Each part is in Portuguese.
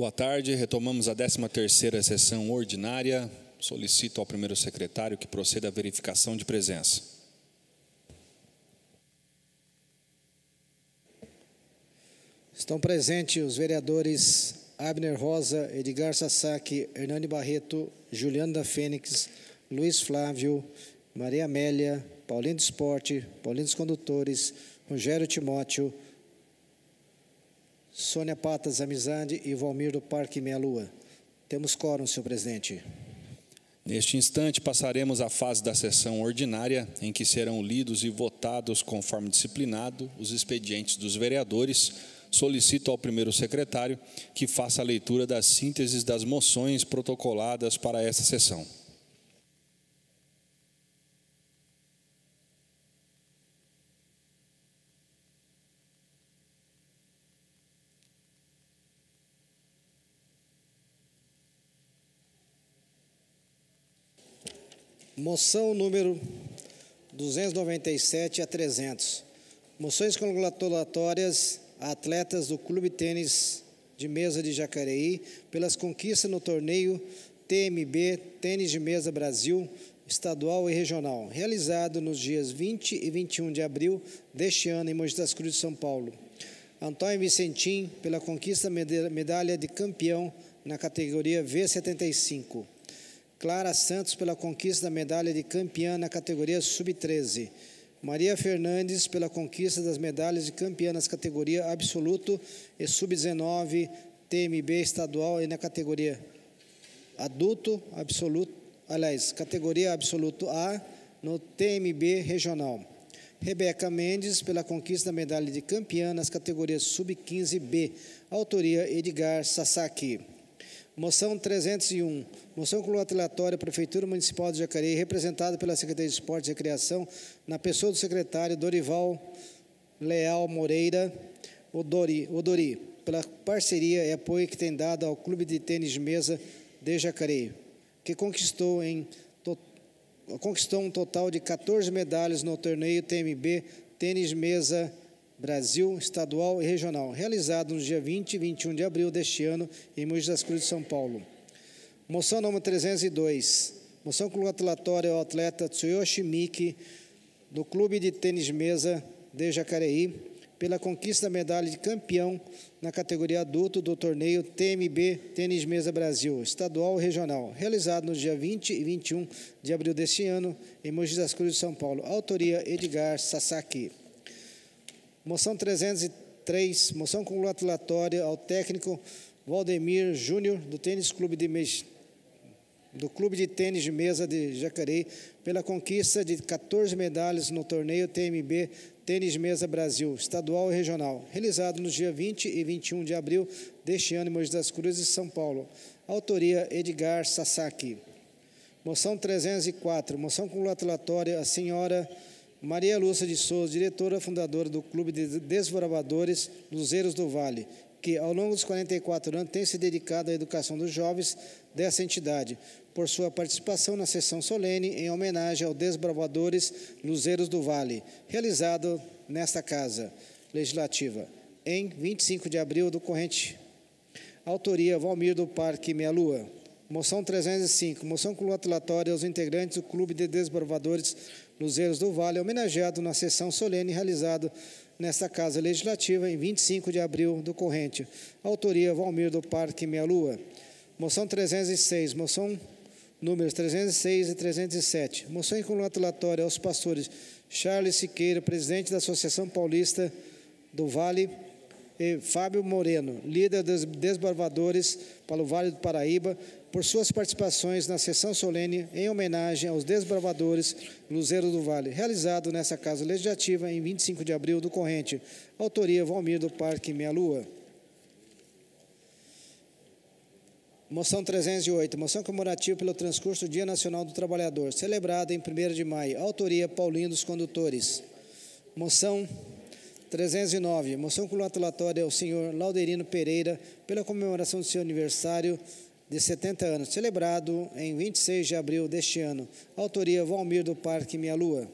Boa tarde, retomamos a 13ª sessão ordinária. Solicito ao primeiro secretário que proceda à verificação de presença. Estão presentes os vereadores Abner Rosa, Edgar Sasaki, Hernani Barreto, Juliano da Fênix, Luiz Flávio, Maria Amélia, Paulinho do Esporte, Paulinho dos Condutores, Rogério Timóteo, Sônia Patas Amizade e Valmir do Parque Meia Lua. Temos quórum, senhor presidente. Neste instante, passaremos à fase da sessão ordinária, em que serão lidos e votados, conforme disciplinado, os expedientes dos vereadores. Solicito ao primeiro secretário que faça a leitura das sínteses das moções protocoladas para esta sessão. Moção número 297 a 300. Moções congratulatórias a atletas do Clube Tênis de Mesa de Jacareí pelas conquistas no torneio TMB Tênis de Mesa Brasil estadual e regional, realizado nos dias 20 e 21 de abril deste ano em Mogi das Cruzes, São Paulo. Antônio Vicentim pela conquista medalha de campeão na categoria V75. Clara Santos pela conquista da medalha de campeã na categoria sub-13. Maria Fernandes pela conquista das medalhas de campeã nas categorias absoluto e sub-19, TMB estadual e na categoria adulto absoluto, aliás, categoria absoluto A no TMB regional. Rebeca Mendes pela conquista da medalha de campeã nas categorias sub-15B, autoria Edgar Sasaki. Moção 301. Moção congratulatória Prefeitura Municipal de Jacareí, representada pela Secretaria de Esportes e Recreação, na pessoa do secretário Dorival Leal Moreira Odori, Odori pela parceria e apoio que tem dado ao Clube de Tênis de Mesa de Jacareí, que conquistou, em, to, conquistou um total de 14 medalhas no torneio TMB Tênis Mesa Brasil, estadual e regional, realizado no dia 20 e 21 de abril deste ano em Mogi das Cruzes, São Paulo. Moção número 302. Moção congratulatória ao atleta Tsuyoshi Miki, do Clube de Tênis Mesa de Jacareí, pela conquista da medalha de campeão na categoria adulto do torneio TMB Tênis Mesa Brasil, estadual e regional, realizado no dia 20 e 21 de abril deste ano em Mogi das Cruzes, São Paulo. Autoria Edgar Sasaki. Moção 303, moção congratulatória ao técnico Valdemir Júnior, do Tênis Clube de do Clube de Tênis de Mesa de Jacareí, pela conquista de 14 medalhas no torneio TMB Tênis Mesa Brasil, estadual e regional, realizado nos dias 20 e 21 de abril deste ano em Mogi das Cruzes, São Paulo. Autoria Edgar Sasaki. Moção 304, moção congratulatória à senhora Maria Lúcia de Souza, diretora fundadora do Clube de Desbravadores Luzeiros do Vale, que ao longo dos 44 anos tem se dedicado à educação dos jovens dessa entidade, por sua participação na sessão solene em homenagem aos desbravadores Luzeiros do Vale, realizado nesta Casa Legislativa, em 25 de abril do corrente. Autoria Valmir do Parque Meia Lua. Moção 305. Moção congratulatória aos integrantes do Clube de Desbravadores Luzeiros do Vale, homenageado na sessão solene realizada nesta Casa Legislativa em 25 de abril do corrente. Autoria Valmir do Parque Meia Lua. Moção 306, moção números 306 e 307. Moção congratulatória aos pastores Charles Siqueira, presidente da Associação Paulista do Vale, e Fábio Moreno, líder dos desbravadores para o Vale do Paraíba, por suas participações na sessão solene em homenagem aos desbravadores Luzeiro do Vale, realizado nessa Casa Legislativa em 25 de abril do corrente. Autoria Valmir do Parque Meia Lua. Moção 308, moção comemorativa pelo transcurso do Dia Nacional do Trabalhador, celebrada em 1 de maio. Autoria Paulinho dos Condutores. Moção 309, moção congratulatória ao senhor Lauderino Pereira pela comemoração do seu aniversário de 70 anos, celebrado em 26 de abril deste ano. Autoria Valmir do Parque Minha Lua.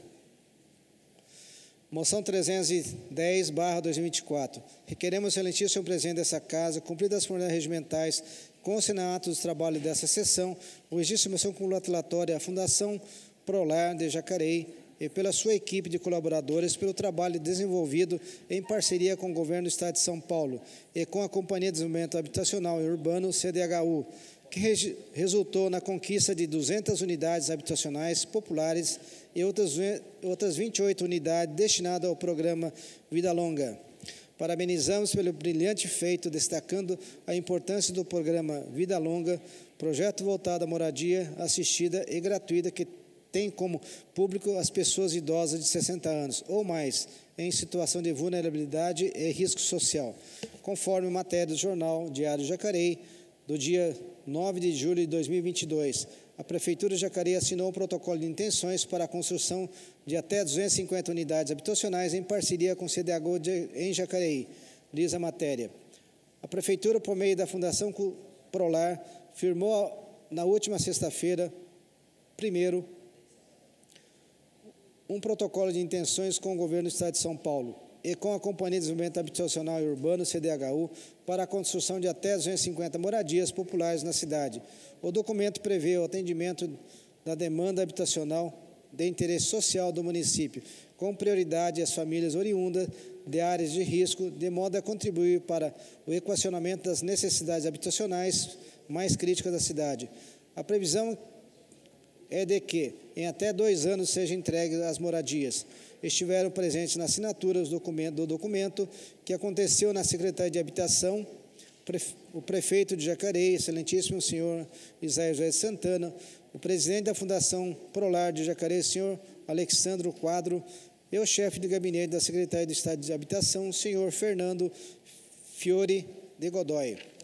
Moção 310, barra 2024. Requeremos, excelentíssimo presidente dessa casa, cumpridas as formalidades regimentais, conste na ata dos trabalhos dessa sessão, o registro de moção congratulatória à Fundação Prolar de Jacareí e pela sua equipe de colaboradores pelo trabalho desenvolvido em parceria com o Governo do Estado de São Paulo e com a Companhia de Desenvolvimento Habitacional e Urbano, CDHU, que resultou na conquista de 200 unidades habitacionais populares e outras, outras 28 unidades destinadas ao programa Vida Longa. Parabenizamos pelo brilhante feito, destacando a importância do programa Vida Longa, projeto voltado à moradia assistida e gratuita que tem como público as pessoas idosas de 60 anos ou mais, em situação de vulnerabilidade e risco social, conforme matéria do jornal Diário Jacareí, do dia 9 de julho de 2022, a Prefeitura de Jacareí assinou um protocolo de intenções para a construção de até 250 unidades habitacionais em parceria com o CDHU em Jacareí, diz a matéria. A Prefeitura, por meio da Fundação Prolar, firmou na última sexta-feira, primeiro, um protocolo de intenções com o Governo do Estado de São Paulo, e com a Companhia de Desenvolvimento Habitacional e Urbano, CDHU, para a construção de até 250 moradias populares na cidade. O documento prevê o atendimento da demanda habitacional de interesse social do município, com prioridade às famílias oriundas de áreas de risco, de modo a contribuir para o equacionamento das necessidades habitacionais mais críticas da cidade. A previsão é de que, em até dois anos, sejam entregues as moradias estiveram presentes na assinatura do documento, do documento que aconteceu na Secretaria de Habitação, o prefeito de Jacareí, excelentíssimo senhor Isaías José Santana, o presidente da Fundação Prolar de Jacareí, senhor Alexandro Quadro, e o chefe de gabinete da Secretaria de Estado de Habitação, senhor Fernando Fiore de Godoy.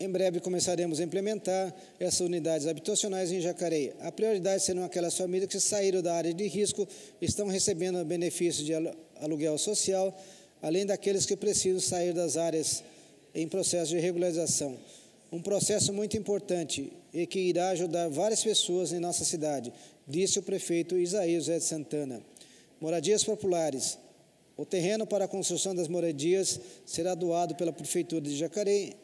Em breve começaremos a implementar essas unidades habitacionais em Jacareí. A prioridade serão aquelas famílias que saíram da área de risco, estão recebendo benefícios de aluguel social, além daqueles que precisam sair das áreas em processo de regularização. Um processo muito importante e que irá ajudar várias pessoas em nossa cidade, disse o prefeito Isaías José de Santana. Moradias populares. O terreno para a construção das moradias será doado pela Prefeitura de Jacareí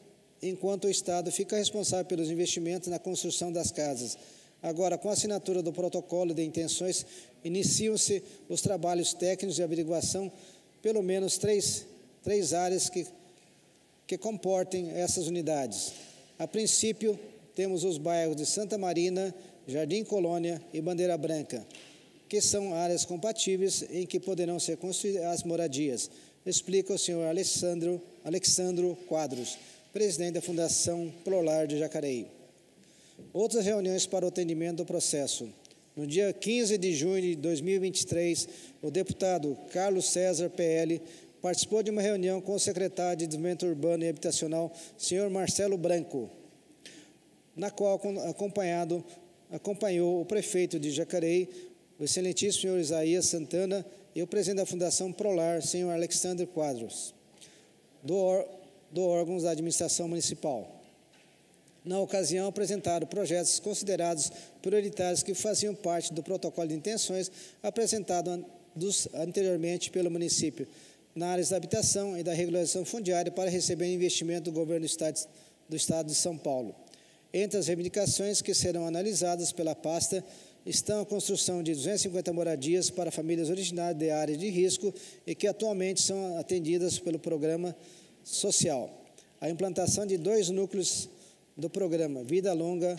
enquanto o Estado fica responsável pelos investimentos na construção das casas. Agora, com a assinatura do protocolo de intenções, iniciam-se os trabalhos técnicos de averiguação, pelo menos três, três áreas que, que comportem essas unidades. A princípio, temos os bairros de Santa Marina, Jardim Colônia e Bandeira Branca, que são áreas compatíveis em que poderão ser construídas as moradias, explica o senhor Alessandro, Alexandro Quadros presidente da Fundação Prolar de Jacareí. Outras reuniões para o atendimento do processo. No dia 15 de junho de 2023, o deputado Carlos César PL participou de uma reunião com o secretário de Desenvolvimento Urbano e Habitacional, senhor Marcelo Branco, na qual acompanhado, acompanhou o prefeito de Jacareí, o excelentíssimo senhor Isaías Santana e o presidente da Fundação Prolar, senhor Alexandre Quadros. Do do órgãos da administração municipal. Na ocasião, apresentaram projetos considerados prioritários que faziam parte do protocolo de intenções apresentado anteriormente pelo município na área da habitação e da regularização fundiária para receber investimento do governo do Estado, do Estado de São Paulo. Entre as reivindicações que serão analisadas pela pasta estão a construção de 250 moradias para famílias originárias de áreas de risco e que atualmente são atendidas pelo programa social. A implantação de dois núcleos do programa Vida Longa,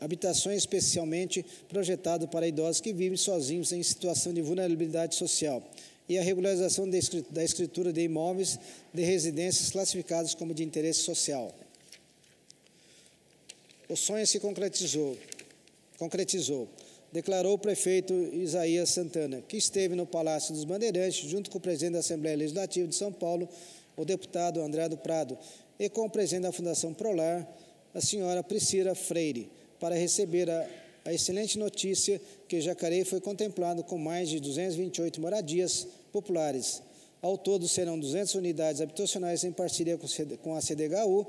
habitações especialmente projetado para idosos que vivem sozinhos em situação de vulnerabilidade social, e a regularização da escritura de imóveis de residências classificados como de interesse social. O sonho se concretizou. concretizou declarou o prefeito Isaías Santana, que esteve no Palácio dos Bandeirantes, junto com o presidente da Assembleia Legislativa de São Paulo, o deputado André do Prado, e com o presidente da Fundação Prolar, a senhora Priscila Freire, para receber a, a excelente notícia que Jacareí foi contemplado com mais de 228 moradias populares. Ao todo, serão 200 unidades habitacionais em parceria com a CDHU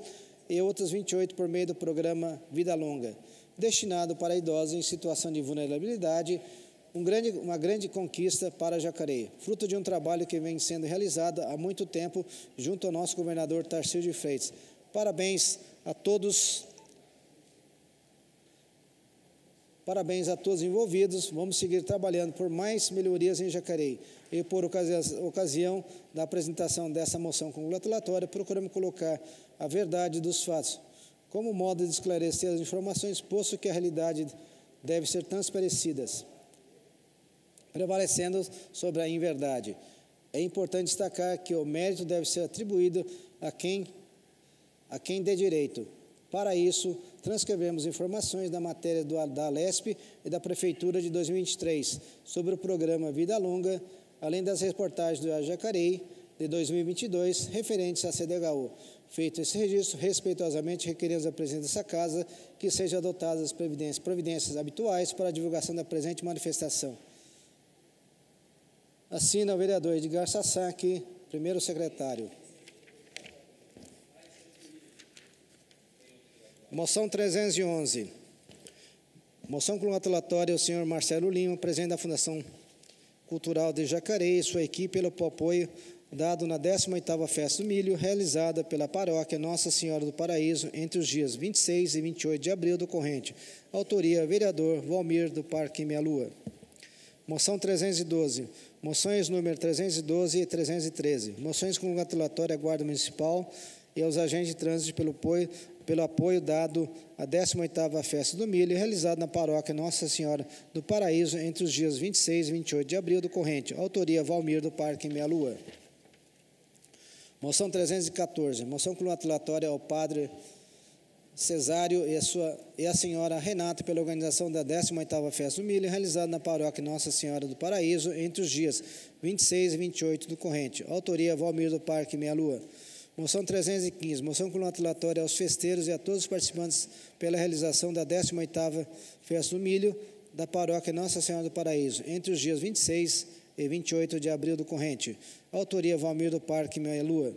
e outras 28 por meio do programa Vida Longa destinado para idosos em situação de vulnerabilidade, um grande, uma grande conquista para Jacareí, fruto de um trabalho que vem sendo realizado há muito tempo junto ao nosso governador Tarcísio de Freitas. Parabéns a todos. Parabéns a todos envolvidos. Vamos seguir trabalhando por mais melhorias em Jacareí. E por ocasião da apresentação dessa moção congratulatória, procuramos colocar a verdade dos fatos como modo de esclarecer as informações, posto que a realidade deve ser transparecida prevalecendo sobre a inverdade. É importante destacar que o mérito deve ser atribuído a quem, a quem dê direito. Para isso, transcrevemos informações da matéria do, da Alesp e da Prefeitura de 2023 sobre o programa Vida Longa, além das reportagens do Jacareí de 2022 referentes à CDHU. Feito esse registro, respeitosamente requeremos a presença dessa Casa que sejam adotadas as providências, providências habituais para a divulgação da presente manifestação. Assina o vereador Edgar Sasaki, primeiro secretário. Moção 311. Moção congratulatória ao senhor Marcelo Lima, presidente da Fundação Cultural de Jacareí e sua equipe pelo apoio dado na 18ª Festa do Milho, realizada pela paróquia Nossa Senhora do Paraíso entre os dias 26 e 28 de abril do corrente. Autoria, vereador Valmir do Parque Meia Lua. Moção 312. Moções número 312 e 313. Moções com congratulatória à Guarda Municipal e aos agentes de trânsito pelo apoio, pelo apoio dado à 18ª Festa do Milho, realizada na paróquia Nossa Senhora do Paraíso entre os dias 26 e 28 de abril do corrente. Autoria Valmir do Parque Meia Lua. Moção 314. Moção congratulatória ao padre Cesário e a, sua, e a senhora Renata pela organização da 18ª Festa do Milho, realizada na paróquia Nossa Senhora do Paraíso entre os dias 26 e 28 do corrente. Autoria Valmir do Parque Meia Lua. Moção 315. Moção congratulatória aos festeiros e a todos os participantes pela realização da 18ª Festa do Milho da paróquia Nossa Senhora do Paraíso entre os dias 26 e 28 de abril do corrente. Autoria Valmir do Parque Meia Lua.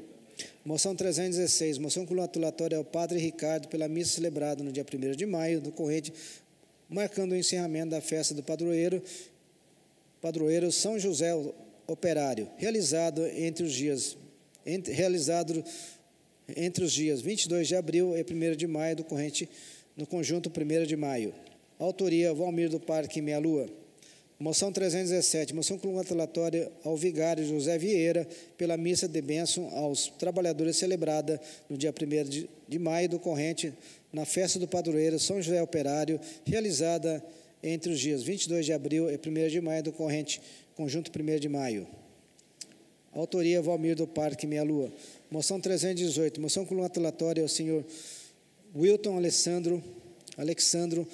Moção 316, moção congratulatória ao Padre Ricardo pela missa celebrada no dia 1 de maio do corrente, marcando o encerramento da festa do padroeiro, padroeiro São José Operário, realizado entre os dias entre, realizado entre os dias 22 de abril e 1 de maio do corrente no conjunto 1 de maio. Autoria Valmir do Parque Meia Lua. Moção 317, moção congratulatória ao vigário José Vieira pela missa de bênção aos trabalhadores celebrada no dia 1 de, maio do corrente na festa do padroeiro São José Operário, realizada entre os dias 22 de abril e 1 de maio do corrente conjunto 1 de maio. Autoria Valmir do Parque Meia Lua. Moção 318, moção congratulatória ao senhor Wilton Alessandro Alexandro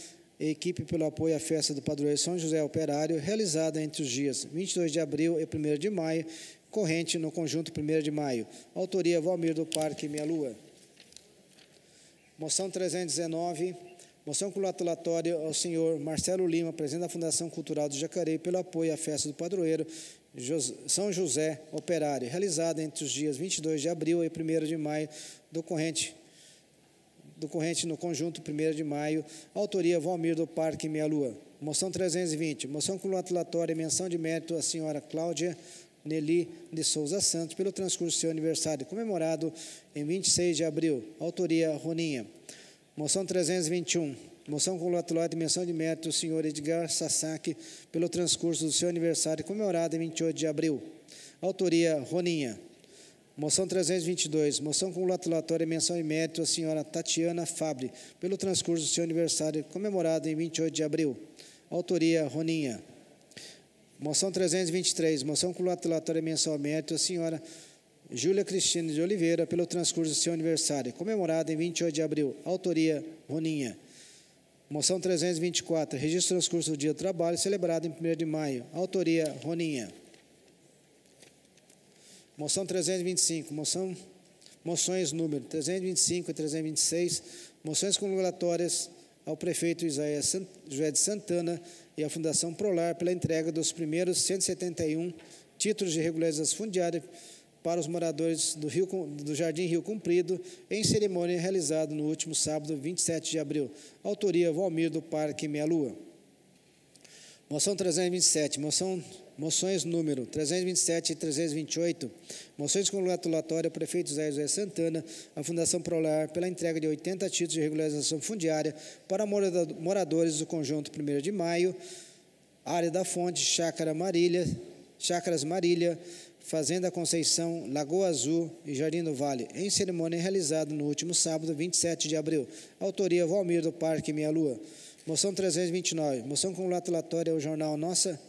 equipe pelo apoio à festa do padroeiro São José Operário, realizada entre os dias 22 de abril e 1 de maio, corrente no conjunto 1 de maio. Autoria Valmir do Parque Meia Lua. Moção 319. Moção congratulatória ao senhor Marcelo Lima, presidente da Fundação Cultural do Jacareí, pelo apoio à festa do padroeiro São José Operário, realizada entre os dias 22 de abril e 1 de maio, do corrente do corrente no conjunto 1 de maio, autoria Valmir do Parque Meia Lua. Moção 320, moção congratulatória e menção de mérito à senhora Cláudia Nelly de Souza Santos pelo transcurso do seu aniversário, comemorado em 26 de abril. Autoria Roninha. Moção 321, moção congratulatória e menção de mérito ao senhor Edgar Sasaki pelo transcurso do seu aniversário, comemorado em 28 de abril. Autoria Roninha. Moção 322, moção congratulatória e menção em mérito à senhora Tatiana Fabre, pelo transcurso do seu aniversário comemorado em 28 de abril. Autoria, Roninha. Moção 323, moção congratulatória e menção em mérito à senhora Júlia Cristina de Oliveira, pelo transcurso do seu aniversário, comemorado em 28 de abril. Autoria, Roninha. Moção 324, registro transcurso do dia do trabalho, celebrado em 1 de maio. Autoria, Roninha. Moção 325, moção, moções número 325 e 326, moções congratulatórias ao prefeito Isaías José de Santana e à Fundação Prolar pela entrega dos primeiros 171 títulos de regularização fundiária para os moradores do, Rio, do Jardim Rio Comprido, em cerimônia realizada no último sábado, 27 de abril. Autoria Valmir do Parque Meia Lua. Moção 327, moção, moções número 327 e 328, moções congratulatórias ao prefeito José José Santana, à Fundação Prolar, pela entrega de 80 títulos de regularização fundiária para moradores do conjunto 1 de maio, área da fonte, Chácara Marília, Chácaras Marília, Fazenda Conceição, Lagoa Azul e Jardim do Vale, em cerimônia realizada no último sábado, 27 de abril. Autoria Valmir do Parque Meia Lua. Moção 329. Moção congratulatória ao jornal Nossa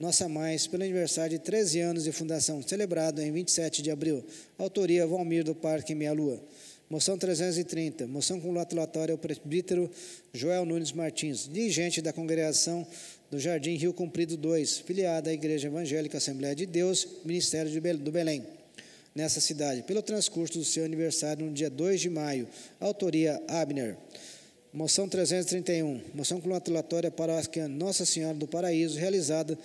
Nossa Mais, pelo aniversário de 13 anos de fundação, celebrado em 27 de abril. Autoria Valmir do Parque Meia Lua. Moção 330. Moção congratulatória ao presbítero Joel Nunes Martins, dirigente da congregação do Jardim Rio Comprido 2, filiada à Igreja Evangélica Assembleia de Deus, Ministério do Belém, nessa cidade, pelo transcurso do seu aniversário no dia 2 de maio. Autoria Abner. Moção 331, moção congratulatória para a Nossa Senhora do Paraíso, realizada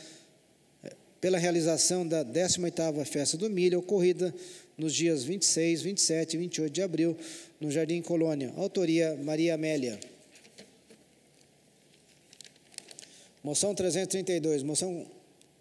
pela realização da 18ª Festa do Milho, ocorrida nos dias 26, 27 e 28 de abril, no Jardim Colônia. Autoria Maria Amélia. Moção 332, moção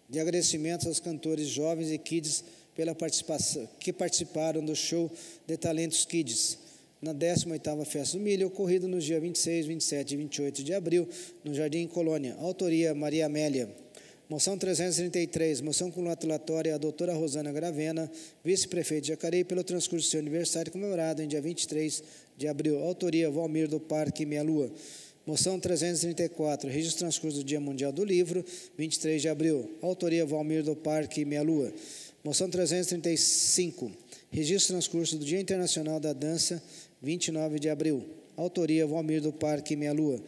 de agradecimentos aos cantores jovens e kids pela participação, que participaram do show de Talentos Kids na 18ª Festa do Milho, ocorrida nos dias 26, 27 e 28 de abril, no Jardim Colônia. Autoria Maria Amélia. Moção 333, moção congratulatória à doutora Rosana Gravena, vice-prefeito de Jacareí, pelo transcurso do seu aniversário comemorado em dia 23 de abril. Autoria Valmir do Parque Meia Lua. Moção 334, registro transcurso do Dia Mundial do Livro, 23 de abril. Autoria Valmir do Parque Meia Lua. Moção 335, registro transcurso do Dia Internacional da Dança, 29 de abril. Autoria Valmir do Parque Meia Lua.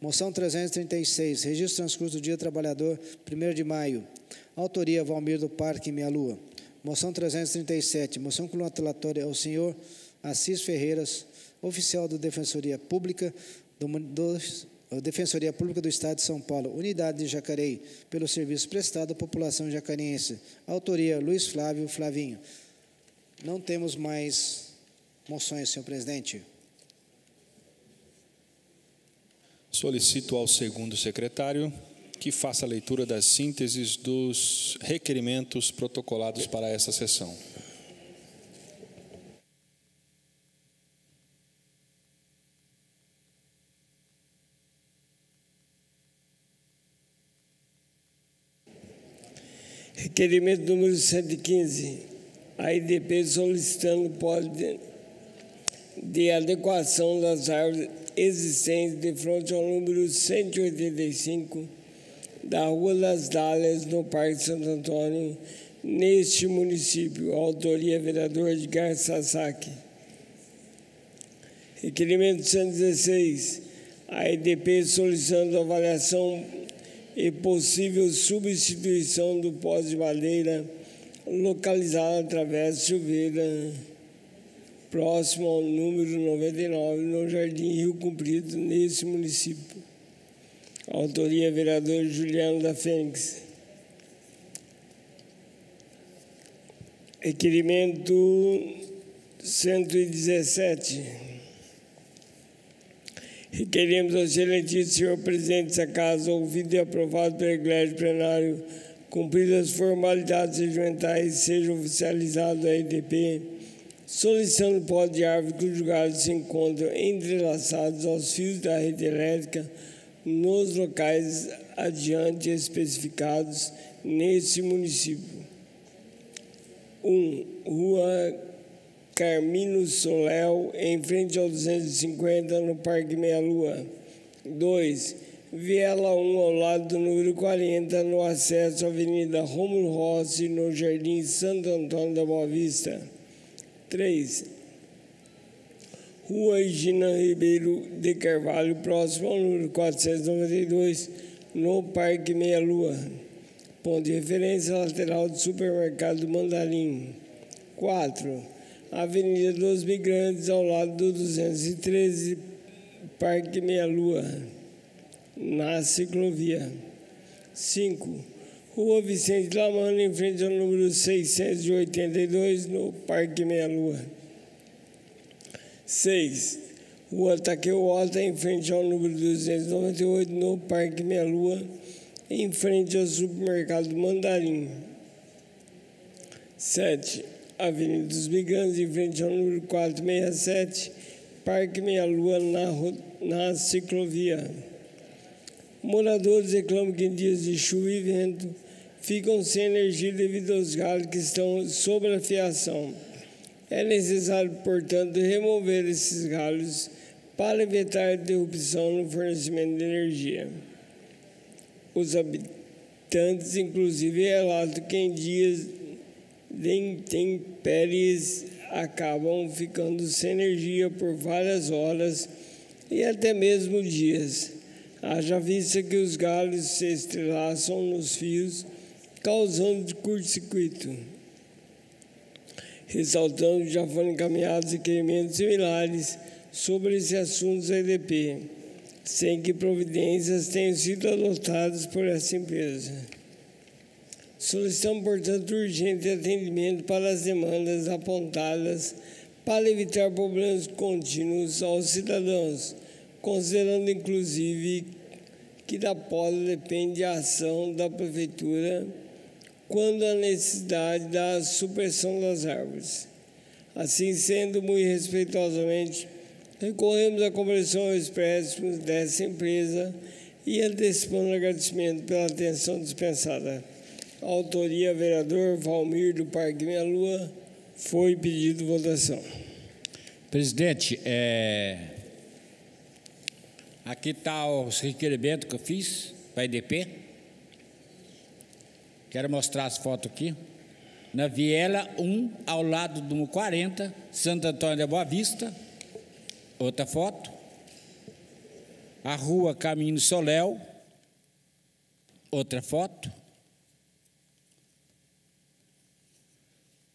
Moção 336, registro transcurso do Dia Trabalhador, 1 de maio. Autoria Valmir do Parque Meia Lua. Moção 337, moção congratulatória ao senhor Assis Ferreiras, oficial da Defensoria Pública, do, do, Defensoria Pública do Estado de São Paulo, Unidade de Jacareí, pelo serviço prestado à população jacareense. Autoria Luiz Flávio Flavinho. Não temos mais moções, senhor presidente. Solicito ao segundo secretário que faça a leitura das sínteses dos requerimentos protocolados para essa sessão. Requerimento número 115, a IDP solicitando pode de adequação das árvores existentes de frente ao número 185 da Rua das Dálias, no Parque Santo Antônio, neste município. Autoria vereador Edgar Sasaki. Requerimento 116, a EDP solicitando avaliação e possível substituição do pós de madeira localizado através de chuveira próximo ao número 99 no Jardim Rio Comprido, nesse município. Autoria vereador Juliano da Fênix. Requerimento 117 Requeremos ao excelentíssimo senhor presidente dessa casa, ouvido e aprovado pelo Igreja Plenário, cumpridas as formalidades regimentais, seja oficializado a EDP, solicitando pó de árvore cujos galhos se encontram entrelaçados aos fios da rede elétrica nos locais adiante especificados nesse município. 1. Um, rua Carmino Soléu, em frente ao 250, no Parque Meia Lua. 2. Viela 1, ao lado do número 40, no acesso à Avenida Rômulo Rossi, no Jardim Santo Antônio da Boa Vista. 3. Rua Higina Ribeiro de Carvalho, próximo ao número 492, no Parque Meia Lua. Ponto de referência lateral do supermercado Mandarim. 4 Avenida dos Migrantes, ao lado do 213, Parque Meia Lua, na ciclovia. 5. Rua Vicente Lamano, em frente ao número 682, no Parque Meia Lua. 6. Rua Taqueuota, em frente ao número 298, no Parque Meia Lua, em frente ao supermercado Mandarim. 7. Avenida dos Migrantes, em frente ao número 467, Parque Meia Lua, na, na ciclovia. Moradores reclamam que em dias de chuva e vento ficam sem energia devido aos galhos que estão sob a fiação. É necessário, portanto, remover esses galhos para evitar interrupção no fornecimento de energia. Os habitantes, inclusive, relatam que em dias de intempéries acabam ficando sem energia por várias horas e até mesmo dias. Haja vista que os galhos se estrelaçam nos fios, causando curto-circuito. Ressaltando que já foram encaminhados requerimentos similares sobre esse assunto da EDP, sem que providências tenham sido adotadas por essa empresa. Solicitamos, portanto, urgente atendimento para as demandas apontadas para evitar problemas contínuos aos cidadãos, considerando inclusive que da poda depende a ação da prefeitura quando a necessidade da supressão das árvores. Assim sendo, muito respeitosamente, recorremos à compreensão expressa dessa empresa e antecipando agradecimento pela atenção dispensada. Autoria, vereador Valmir do Parque Minha Lua, foi pedido votação. Presidente, é... aqui está os requerimentos que eu fiz para a EDP. Quero mostrar as fotos aqui. Na Viela 1, ao lado do 40, Santo Antônio da Boa Vista. Outra foto. A rua Caminho Soléu. Outra foto.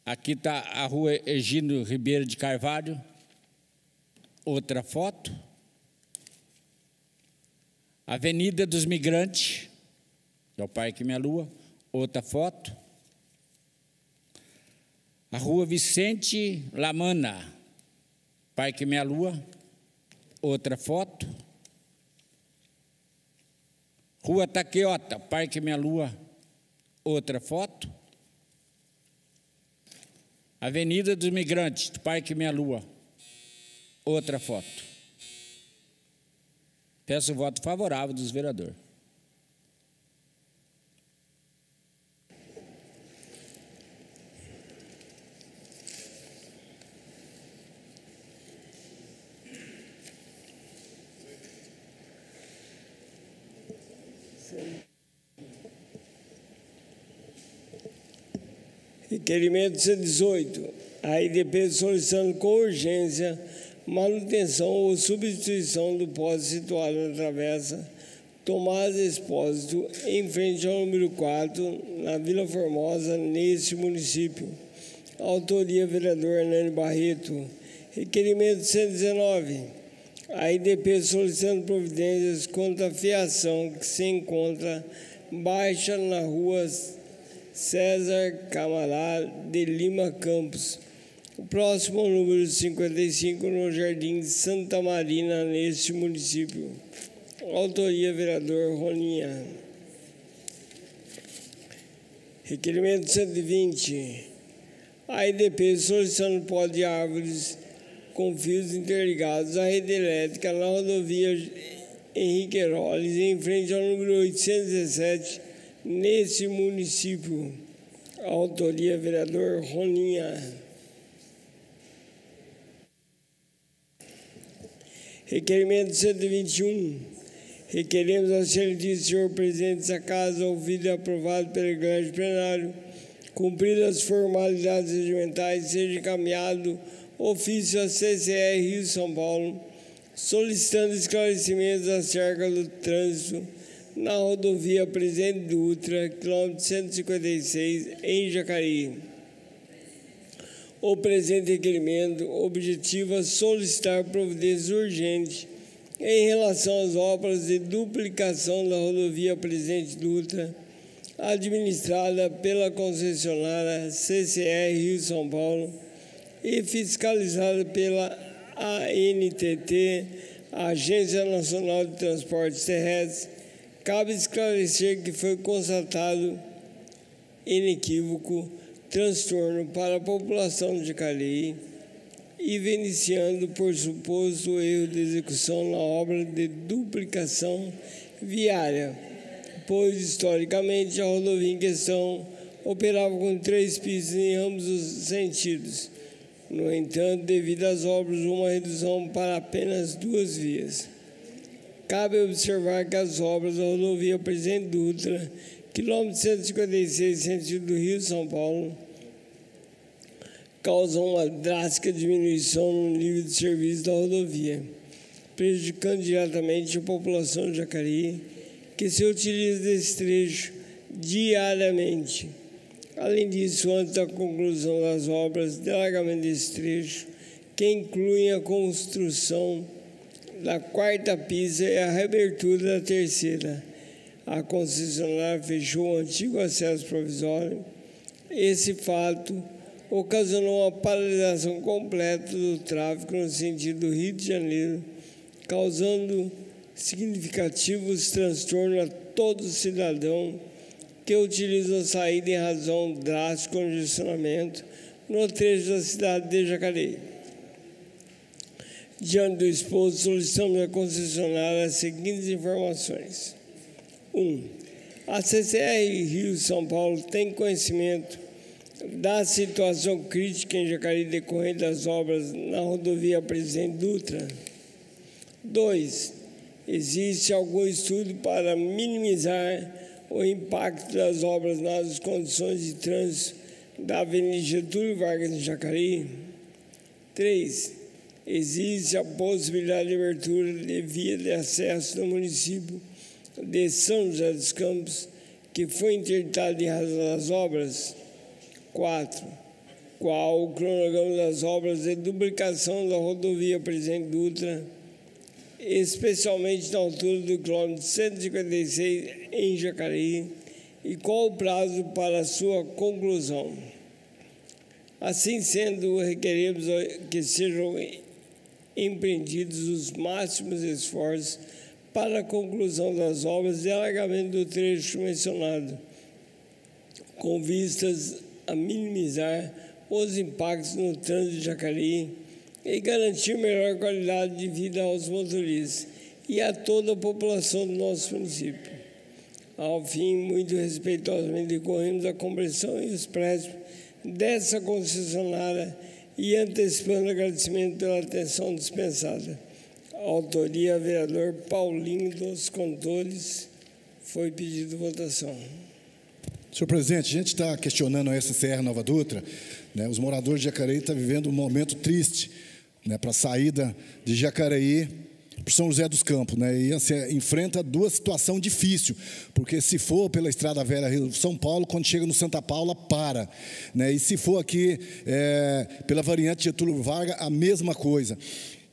Aqui está a rua Egino Ribeiro de Carvalho. Outra foto. Avenida dos Migrantes, que é o Parque Minha Lua. Outra foto. A rua Vicente Lamana, Parque Minha Lua. Outra foto. Rua Taqueota, Parque Minha Lua. Outra foto. Avenida dos Migrantes, do Parque Minha Lua. Outra foto. Peço o voto favorável dos vereadores. Requerimento 118. A IDP solicitando com urgência manutenção ou substituição do poste situado na travessa Tomás Expósito, em frente ao número 4, na Vila Formosa, neste município. Autoria, vereador Hernani Barreto. Requerimento 119. A IDP solicitando providências contra a fiação que se encontra baixa na rua César Camará de Lima Campos. O próximo ao número 55 no Jardim Santa Marina, neste município. Autoria, vereador Roninha. Requerimento 120. A IDP solicitando pó de árvores com fios interligados à rede elétrica na rodovia Henrique Heroles, em frente ao número 817, nesse município. Autoria, vereador Roninha. Requerimento 121. Requeremos ao excelentíssimo senhor presidente da casa, ouvido e aprovado pelo grande plenário, cumpridas as formalidades regimentais, seja encaminhado ofício à CCR Rio São Paulo, solicitando esclarecimentos acerca do trânsito na rodovia Presidente Dutra, quilômetro 156, em Jacareí. O presente requerimento objetiva solicitar providências urgentes em relação às obras de duplicação da rodovia Presidente Dutra, administrada pela concessionária CCR Rio São Paulo e fiscalizada pela ANTT, Agência Nacional de Transportes Terrestres, cabe esclarecer que foi constatado inequívoco transtorno para a população de Jacareí e iniciando por suposto erro de execução na obra de duplicação viária, pois historicamente a rodovia em questão operava com três pistas em ambos os sentidos. No entanto, devido às obras, uma redução para apenas duas vias. Cabe observar que as obras da rodovia Presidente Dutra, quilômetro 156, sentido do Rio São Paulo, causam uma drástica diminuição no nível de serviço da rodovia, prejudicando diretamente a população de Jacareí, que se utiliza desse trecho diariamente. Além disso, antes da conclusão das obras de alargamento desse trecho, que incluem a construção da quarta pista e a reabertura da terceira, a concessionária fechou o antigo acesso provisório. Esse fato ocasionou uma paralisação completa do tráfego no sentido do Rio de Janeiro, causando significativos transtornos a todo cidadão que utiliza a saída em razão drástico congestionamento no trecho da cidade de Jacareí. Diante do exposto, solicitamos à concessionária as seguintes informações. 1. Um, a CCR Rio São Paulo tem conhecimento da situação crítica em Jacareí decorrente das obras na rodovia Presidente Dutra. 2. Existe algum estudo para minimizar o impacto das obras nas condições de trânsito da Avenida Getúlio Vargas em Jacareí? 3. Existe a possibilidade de abertura de via de acesso no município de São José dos Campos, que foi interditada em razão das obras? 4. Qual o cronograma das obras de duplicação da rodovia Presidente Dutra, especialmente na altura do quilômetro 156 em Jacareí, e qual o prazo para sua conclusão? Assim sendo, requeremos que sejam empreendidos os máximos esforços para a conclusão das obras de alargamento do trecho mencionado, com vistas a minimizar os impactos no trânsito de Jacareí e garantir melhor qualidade de vida aos motoristas e a toda a população do nosso município. Ao fim, muito respeitosamente decorremos a compreensão e expresso dessa concessionária e antecipando agradecimento pela atenção dispensada. autoria, vereador Paulinho dos Contores. Foi pedido votação. Senhor presidente, a gente está questionando a SCR Nova Dutra. Né, os moradores de Jacareí estão vivendo um momento triste né, para a saída de Jacareí para São José dos Campos, né? E você enfrenta duas situações difíceis, porque se for pela Estrada Velha Rio São Paulo, quando chega no Santa Paula, para, né? E se for aqui é, pela variante Getúlio Vargas, a mesma coisa.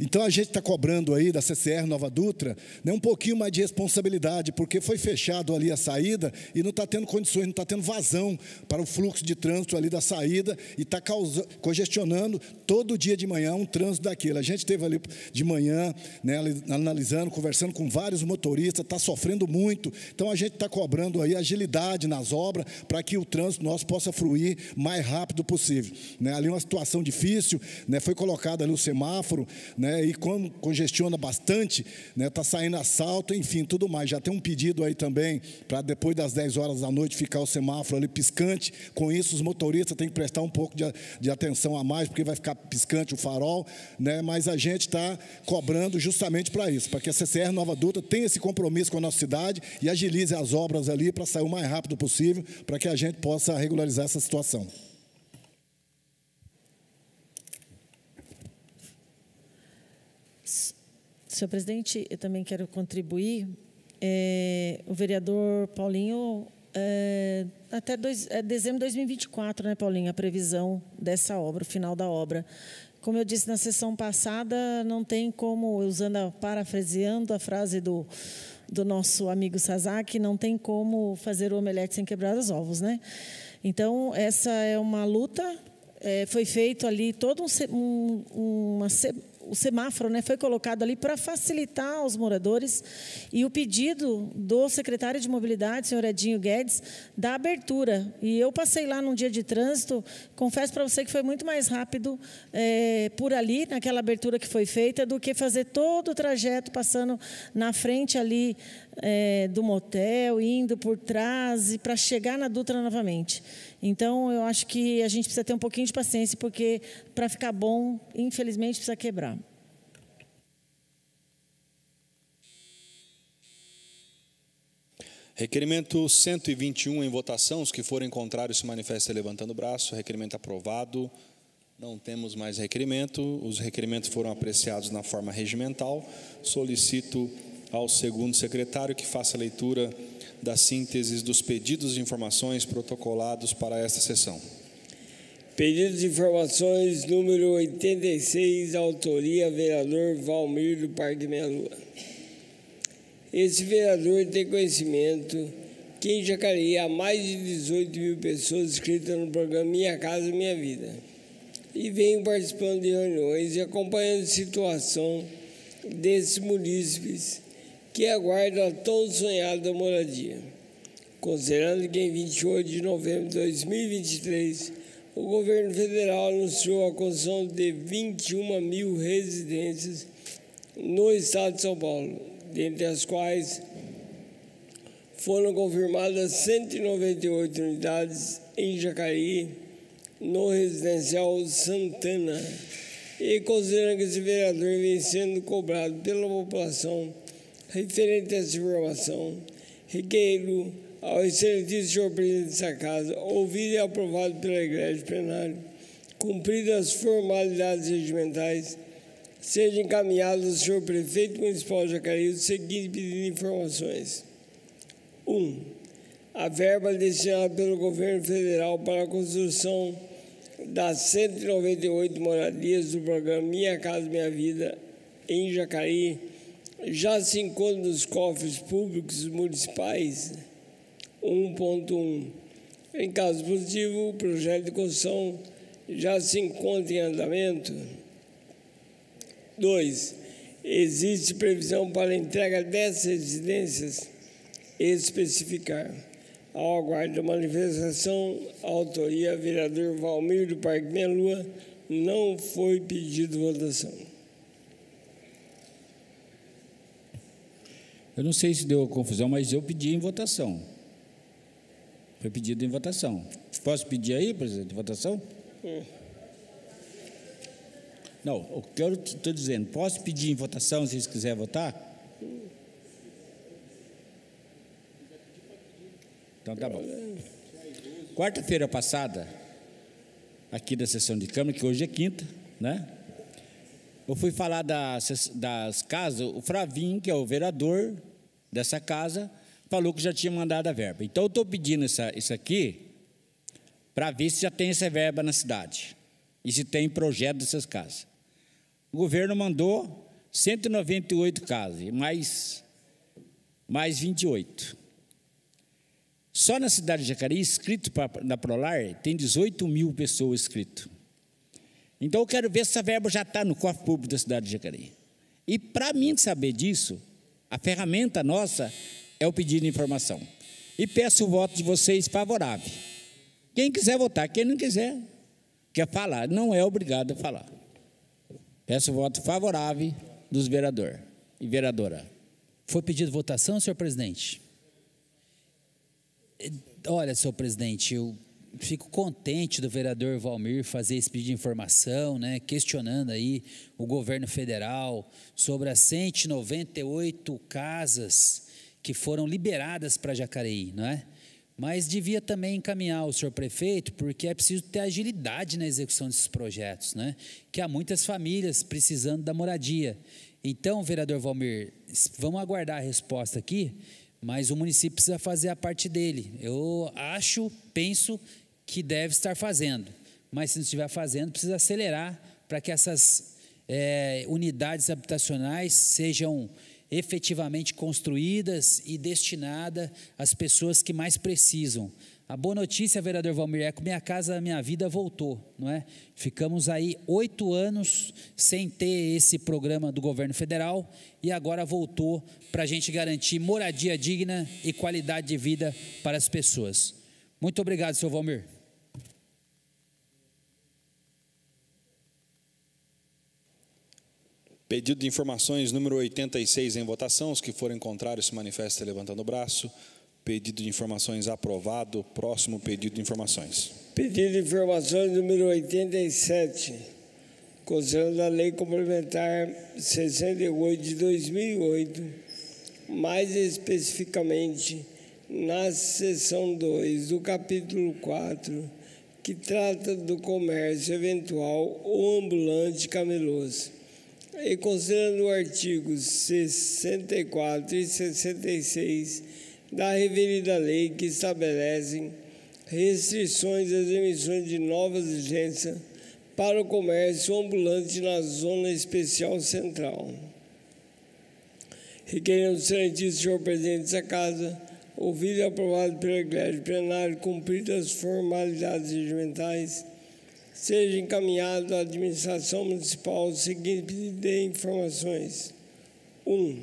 Então a gente está cobrando aí da CCR Nova Dutra né, um pouquinho mais de responsabilidade, porque foi fechado ali a saída e não está tendo condições, não está tendo vazão para o fluxo de trânsito ali da saída e está congestionando todo dia de manhã um trânsito daquele. A gente esteve ali de manhã, né, analisando, conversando com vários motoristas, está sofrendo muito. Então a gente está cobrando aí agilidade nas obras para que o trânsito nosso possa fluir mais rápido possível. Né, ali uma situação difícil, né, foi colocado ali o semáforo, né, né? E como congestiona bastante, né? Está saindo assalto, enfim, tudo mais. Já tem um pedido aí também para depois das 10 horas da noite ficar o semáforo ali piscante. Com isso, os motoristas têm que prestar um pouco de, de atenção a mais, porque vai ficar piscante o farol, né? Mas a gente está cobrando justamente para isso, para que a CCR Nova Dutra tenha esse compromisso com a nossa cidade e agilize as obras ali para sair o mais rápido possível, para que a gente possa regularizar essa situação. Senhor presidente, eu também quero contribuir. É, o vereador Paulinho, é, até dois, é dezembro de 2024, né, Paulinho, a previsão dessa obra, o final da obra. Como eu disse na sessão passada, não tem como, usando, parafraseando a frase do, do nosso amigo Sazak, não tem como fazer o omelete sem quebrar os ovos, né? Então, essa é uma luta. É, foi feito ali todo um, um, uma, o semáforo né, foi colocado ali para facilitar aos moradores e o pedido do secretário de Mobilidade, senhor Edinho Guedes, da abertura. E eu passei lá num dia de trânsito, confesso para você que foi muito mais rápido é, por ali, naquela abertura que foi feita, do que fazer todo o trajeto passando na frente ali é, do motel, indo por trás e para chegar na Dutra novamente. Então, eu acho que a gente precisa ter um pouquinho de paciência, porque para ficar bom, infelizmente, precisa quebrar. Requerimento 121 em votação. Os que forem contrários se manifestem levantando o braço. Requerimento aprovado. Não temos mais requerimento. Os requerimentos foram apreciados na forma regimental. Solicito ao segundo secretário que faça a leitura da síntese dos pedidos de informações protocolados para esta sessão. Pedido de informações número 86, autoria vereador Valmir do Parque Meia Lua. Esse vereador tem conhecimento que em Jacareí há mais de 18 mil pessoas inscritas no programa Minha Casa Minha Vida. E venho participando de reuniões e acompanhando a situação desses munícipes que aguarda a tão sonhada moradia. Considerando que em 28 de novembro de 2023, o governo federal anunciou a construção de 21 mil residências no estado de São Paulo, dentre as quais foram confirmadas 198 unidades em Jacareí, no residencial Santana. E considerando que esse vereador vem sendo cobrado pela população referente a essa informação, requeiro ao excelentíssimo senhor presidente dessa casa, ouvido e aprovado pela igreja plenária, cumpridas as formalidades regimentais, seja encaminhado ao senhor prefeito municipal de Jacareí o seguinte pedido informações. 1. Um, a verba destinada pelo governo federal para a construção das 198 moradias do programa Minha Casa Minha Vida em Jacareí já se encontra nos cofres públicos municipais 1.1. Em caso positivo, o projeto de construção já se encontra em andamento. 2. Existe previsão para a entrega dessas residências especificar. Ao aguardo da manifestação, a autoria vereador Valmir do Parque Minha Lua não foi pedido votação. Eu não sei se deu confusão, mas eu pedi em votação. Foi pedido em votação. Posso pedir aí, presidente, votação? Hum. Não, o que eu estou dizendo, posso pedir em votação se vocês quiserem votar? Então tá bom. Quarta-feira passada, aqui da sessão de Câmara, que hoje é quinta, né? Eu fui falar das, das casas, o Fravim, que é o vereador, dessa casa falou que já tinha mandado a verba. Então eu estou pedindo essa, isso aqui para ver se já tem essa verba na cidade e se tem projeto dessas casas. O governo mandou 198 casas, mais, mais 28. Só na cidade de Jacareí, inscrito pra, na Prolar, tem 18 mil pessoas inscritas. Então eu quero ver se essa verba já está no cofre público da cidade de Jacareí. E para mim saber disso, a ferramenta nossa é o pedido de informação. E peço o voto de vocês favorável. Quem quiser votar, quem não quiser, quer falar, não é obrigado a falar. Peço o voto favorável dos vereadores e vereadora. Foi pedido votação, senhor presidente? Olha, senhor presidente, eu fico contente do vereador Valmir fazer esse pedido de informação, né, questionando aí o governo federal sobre as 198 casas que foram liberadas para Jacareí, não é? Mas devia também encaminhar o senhor prefeito, porque é preciso ter agilidade na execução desses projetos, né? Que há muitas famílias precisando da moradia. Então, vereador Valmir, vamos aguardar a resposta aqui, mas o município precisa fazer a parte dele. Eu acho, penso que deve estar fazendo. Mas se não estiver fazendo, precisa acelerar para que essas é, unidades habitacionais sejam efetivamente construídas e destinadas às pessoas que mais precisam. A boa notícia, vereador Valmir, é que Minha Casa Minha Vida voltou, não é? Ficamos aí oito anos sem ter esse programa do governo federal e agora voltou para a gente garantir moradia digna e qualidade de vida para as pessoas. Muito obrigado, senhor Valmir. Pedido de informações número 86 em votação. Os que forem contrários se manifestem levantando o braço. Pedido de informações aprovado. Próximo pedido de informações. Pedido de informações número 87. Considerando a Lei Complementar 68 de 2008, mais especificamente na seção 2 do capítulo 4, que trata do comércio eventual ou ambulante cameloso e considerando artigos 64 e 66 da referida lei que estabelecem restrições às emissões de novas licenças para o comércio ambulante na Zona Especial Central. Requerendo o excelentíssimo senhor presidente dessa Casa, ouvido e aprovado pela Igreja Plenária, cumpridas as formalidades regimentais, seja encaminhado à administração municipal o seguinte de informações. 1. Um,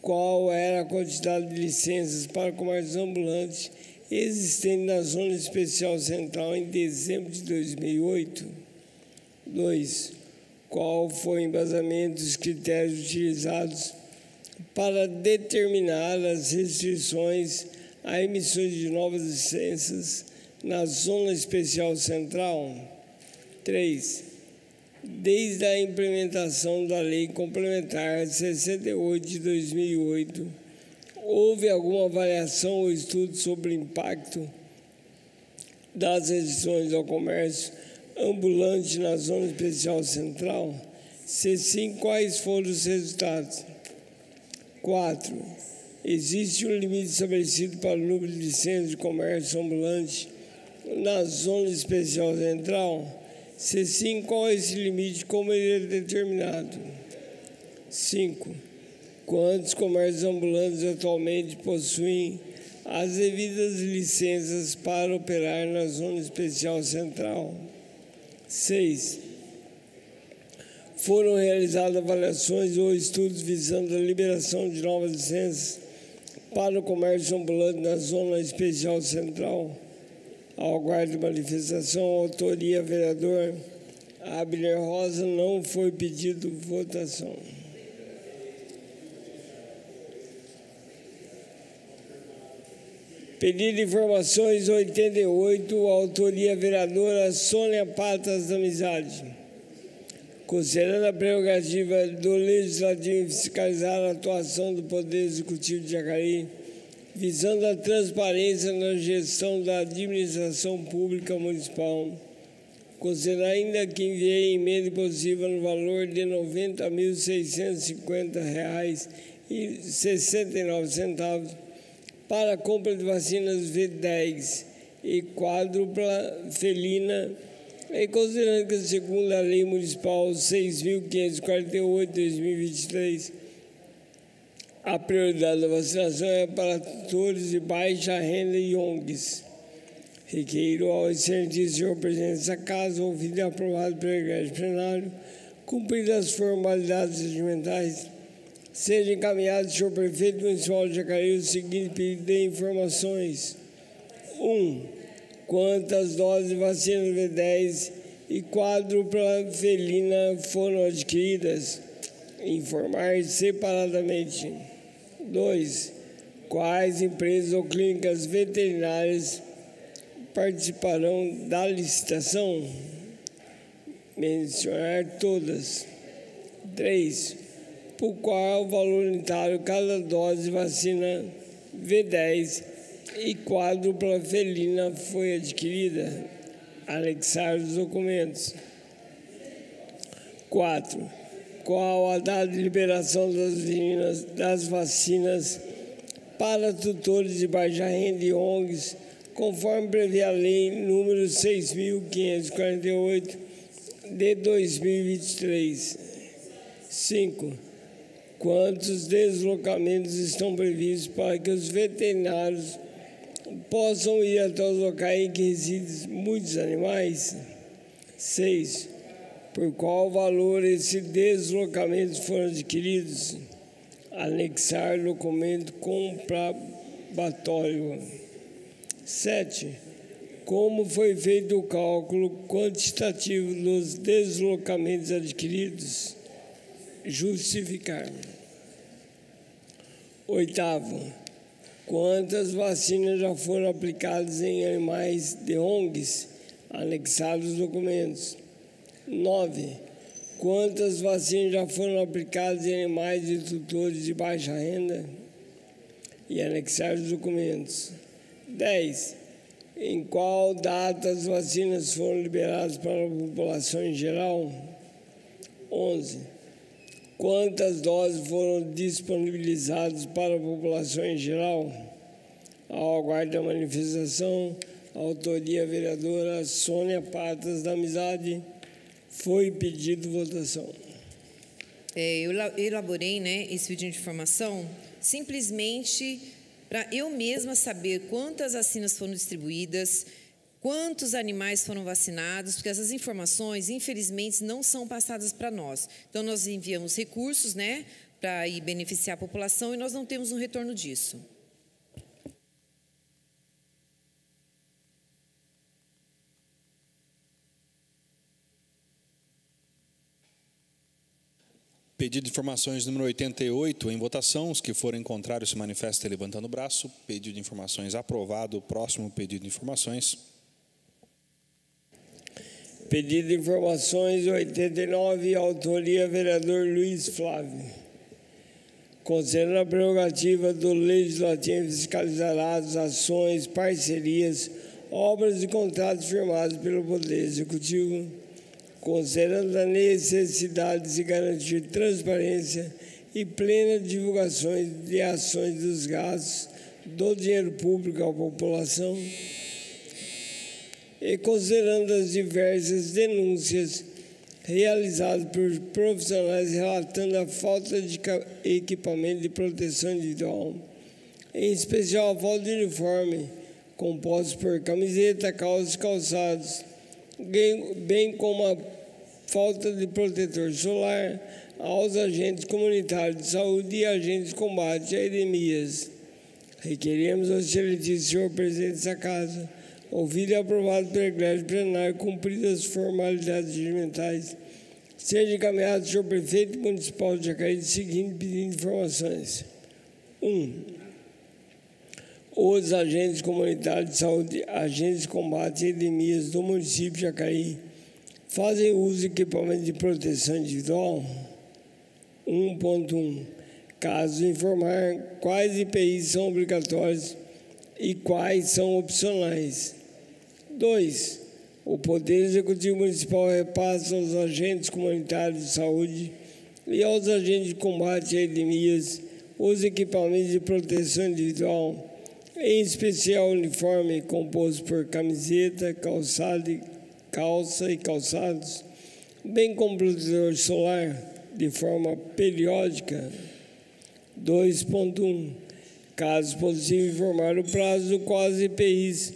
qual era a quantidade de licenças para comércio ambulante existente na Zona Especial Central em dezembro de 2008? 2. Qual foi o embasamento dos critérios utilizados para determinar as restrições a emissões de novas licenças na Zona Especial Central? 3. Desde a implementação da Lei Complementar 68 de 2008, houve alguma avaliação ou estudo sobre o impacto das restrições ao comércio ambulante na Zona Especial Central? Se sim, quais foram os resultados? 4. Existe um limite estabelecido para o número de licenças de comércio ambulante na Zona Especial Central? Se sim, qual é esse limite? Como ele é determinado? 5. Quantos comércios ambulantes atualmente possuem as devidas licenças para operar na Zona Especial Central? 6. Foram realizadas avaliações ou estudos visando a liberação de novas licenças para o comércio ambulante na Zona Especial Central? Ao aguardo de manifestação, autoria vereador Abner Rosa, não foi pedido votação. Pedido de informações 88, autoria vereadora Sônia Patas da Amizade. Considerando a prerrogativa do Legislativo em fiscalizar a atuação do Poder Executivo de Jacareí, visando a transparência na gestão da administração pública municipal, considerar ainda que enviei emenda possível no valor de R$ 90.650,69 para a compra de vacinas V10 e quádrupla felina, e considerando que, segundo a Lei Municipal 6.548-2023, a prioridade da vacinação é para atores de baixa renda e ONGs. Requeiro ao excelentíssimo senhor presidente dessa casa, ouvido e aprovado pela Igreja Plenário, cumpridas as formalidades regimentais, seja encaminhado ao senhor prefeito municipal de Jacareí o seguinte pedido de informações. 1. Um, quantas doses de vacina V10 e quádrupla felina foram adquiridas? Informar separadamente. 2. Quais empresas ou clínicas veterinárias participarão da licitação? Mencionar todas. 3. Por qual valor unitário cada dose de vacina V10 e quádrupla felina foi adquirida? Anexar os documentos. 4 qual a data de liberação das vacinas, das vacinas para tutores de baixa renda e ONGs, conforme prevê a lei número 6.548 de 2023. 5. Quantos deslocamentos estão previstos para que os veterinários possam ir até os locais em que residem muitos animais? 6. Por qual valor esses deslocamentos foram adquiridos? Anexar documento comprobatório. 7. Como foi feito o cálculo quantitativo dos deslocamentos adquiridos? Justificar. Oitavo. Quantas vacinas já foram aplicadas em animais de ONGs? Anexados os documentos. 9. Quantas vacinas já foram aplicadas em animais de tutores de baixa renda? E anexar os documentos. 10. Em qual data as vacinas foram liberadas para a população em geral? 11. Quantas doses foram disponibilizadas para a população em geral? Ao aguardo da manifestação, autoria vereadora Sônia Patas da Amizade, foi pedido votação. É, eu elaborei né, esse vídeo de informação simplesmente para eu mesma saber quantas vacinas foram distribuídas, quantos animais foram vacinados, porque essas informações, infelizmente, não são passadas para nós. Então, nós enviamos recursos né, para beneficiar a população e nós não temos um retorno disso. Pedido de informações número 88 em votação. Os que forem contrários se manifestem levantando o braço. Pedido de informações aprovado. Próximo pedido de informações. Pedido de informações 89, autoria vereador Luiz Flávio. Considerando a prerrogativa do Legislativo fiscalizar as ações, parcerias, obras e contratos firmados pelo Poder Executivo considerando a necessidade de garantir transparência e plena divulgação de ações dos gastos do dinheiro público à população, e considerando as diversas denúncias realizadas por profissionais relatando a falta de equipamento de proteção individual, em especial a falta de uniforme, composto por camiseta, calças e calçados, bem como a falta de protetor solar aos agentes comunitários de saúde e agentes de combate a epidemias. Requeremos ao excelentíssimo senhor presidente dessa casa, ouvido e aprovado pelo Igreja Plenário, cumpridas as formalidades regimentais, seja encaminhado ao senhor prefeito municipal de Jacareí de seguinte pedindo informações. 1. Um, os agentes comunitários de saúde, agentes de combate a epidemias do município de Jacareí, fazem uso de equipamento de proteção individual? 1.1. Caso informar quais IPIs são obrigatórios e quais são opcionais. 2. O Poder Executivo Municipal repassa aos agentes comunitários de saúde e aos agentes de combate a epidemias os equipamentos de proteção individual, em especial uniforme composto por camiseta, calçado e calça e calçados, bem como protetor solar, de forma periódica. 2.1. Caso possível, informar o prazo do qual as EPIs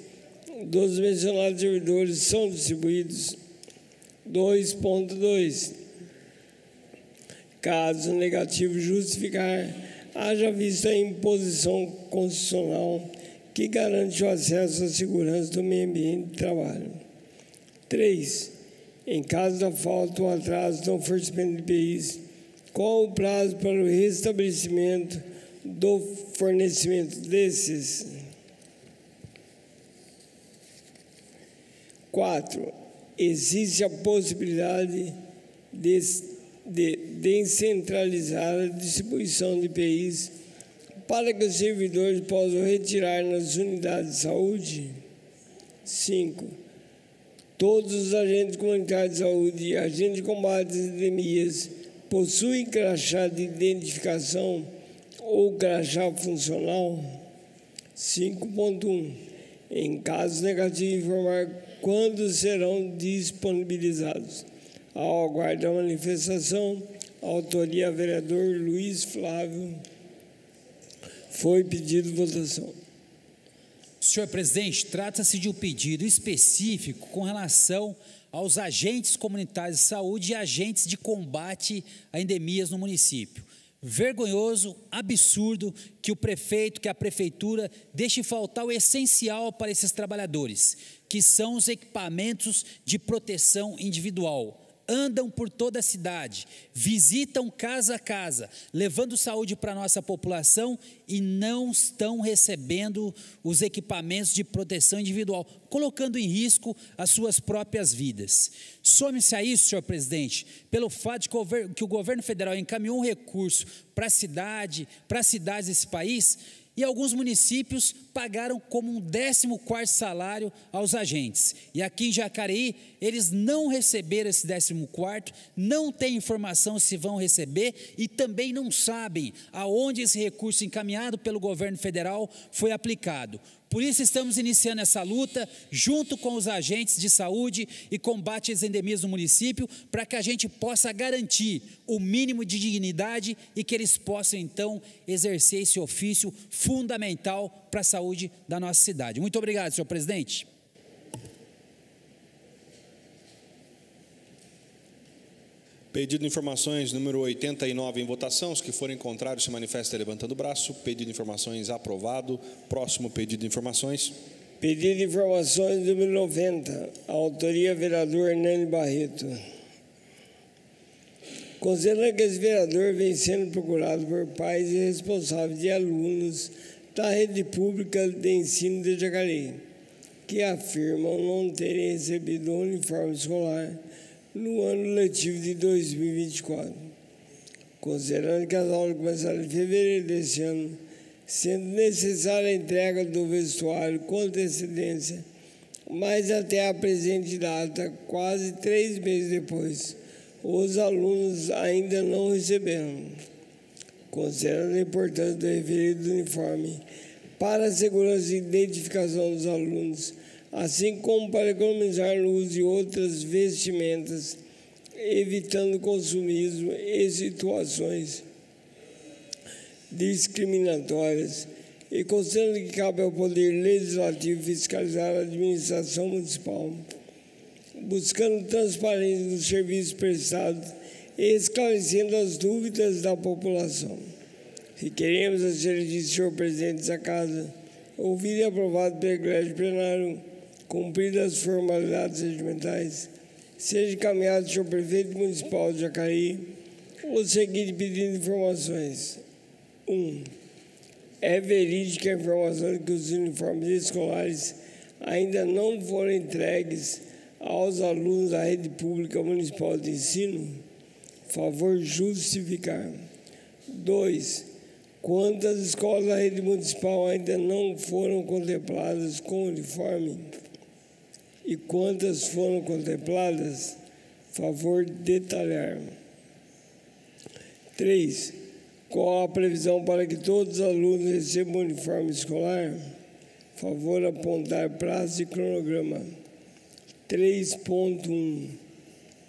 dos mencionados servidores são distribuídos. 2.2. Caso negativo justificar, haja vista a imposição constitucional que garante o acesso à segurança do meio ambiente de trabalho. 3. Em caso da falta ou atraso no fornecimento de BIs, qual o prazo para o restabelecimento do fornecimento desses? 4. Existe a possibilidade de, de descentralizar a distribuição de IPIs para que os servidores possam retirar nas unidades de saúde? 5 Todos os agentes comunitários de saúde e agentes de combate às epidemias possuem crachá de identificação ou crachá funcional? 5.1. Em caso negativo, informar quando serão disponibilizados. Ao aguardar a manifestação, autoria vereador Luiz Flávio. Foi pedido votação. Senhor presidente, trata-se de um pedido específico com relação aos agentes comunitários de saúde e agentes de combate a endemias no município. Vergonhoso, absurdo que o prefeito, que a prefeitura deixe faltar o essencial para esses trabalhadores, que são os equipamentos de proteção individual andam por toda a cidade, visitam casa a casa, levando saúde para a nossa população e não estão recebendo os equipamentos de proteção individual, colocando em risco as suas próprias vidas. Some-se a isso, senhor presidente, pelo fato de que o governo federal encaminhou um recurso para a cidade, para as cidades desse país, e alguns municípios pagaram como um décimo quarto salário aos agentes. E aqui em Jacareí, eles não receberam esse décimo quarto, não têm informação se vão receber e também não sabem aonde esse recurso encaminhado pelo governo federal foi aplicado. Por isso estamos iniciando essa luta junto com os agentes de saúde e combate às endemias do município, para que a gente possa garantir o mínimo de dignidade e que eles possam então exercer esse ofício fundamental para a saúde da nossa cidade. Muito obrigado, senhor presidente. Pedido de informações número 89 em votação. Os que forem contrários se manifestem levantando o braço. Pedido de informações aprovado. Próximo pedido de informações. Pedido de informações número 90. Autoria vereador Hernani Barreto. Considerando que esse vereador vem sendo procurado por pais e responsáveis de alunos da rede pública de ensino de Jacareí, que afirmam não terem recebido o uniforme escolar no ano letivo de 2024. Considerando que as aulas começaram em fevereiro deste ano, sendo necessária a entrega do vestuário com antecedência, mas até a presente data, quase três meses depois, os alunos ainda não receberam. Considerando a importância do referido uniforme para a segurança e identificação dos alunos, assim como para economizar luz e outras vestimentas, evitando consumismo e situações discriminatórias, e considerando que cabe ao Poder Legislativo fiscalizar a administração municipal, buscando transparência dos serviços prestados e esclarecendo as dúvidas da população. Requeremos a senhor presidente da Casa, ouvido e aprovado pelo Egrégio Plenário, cumpridas as formalidades regimentais, seja encaminhado ao prefeito municipal de Jacareí o seguinte pedido de informações. 1. Um, é verídica a informação de que os uniformes escolares ainda não foram entregues aos alunos da rede pública municipal de ensino? Favor justificar. 2. Quantas escolas da rede municipal ainda não foram contempladas com uniforme? E quantas foram contempladas? Favor detalhar. 3. Qual a previsão para que todos os alunos recebam uniforme escolar? Favor apontar prazo e cronograma. 3.1.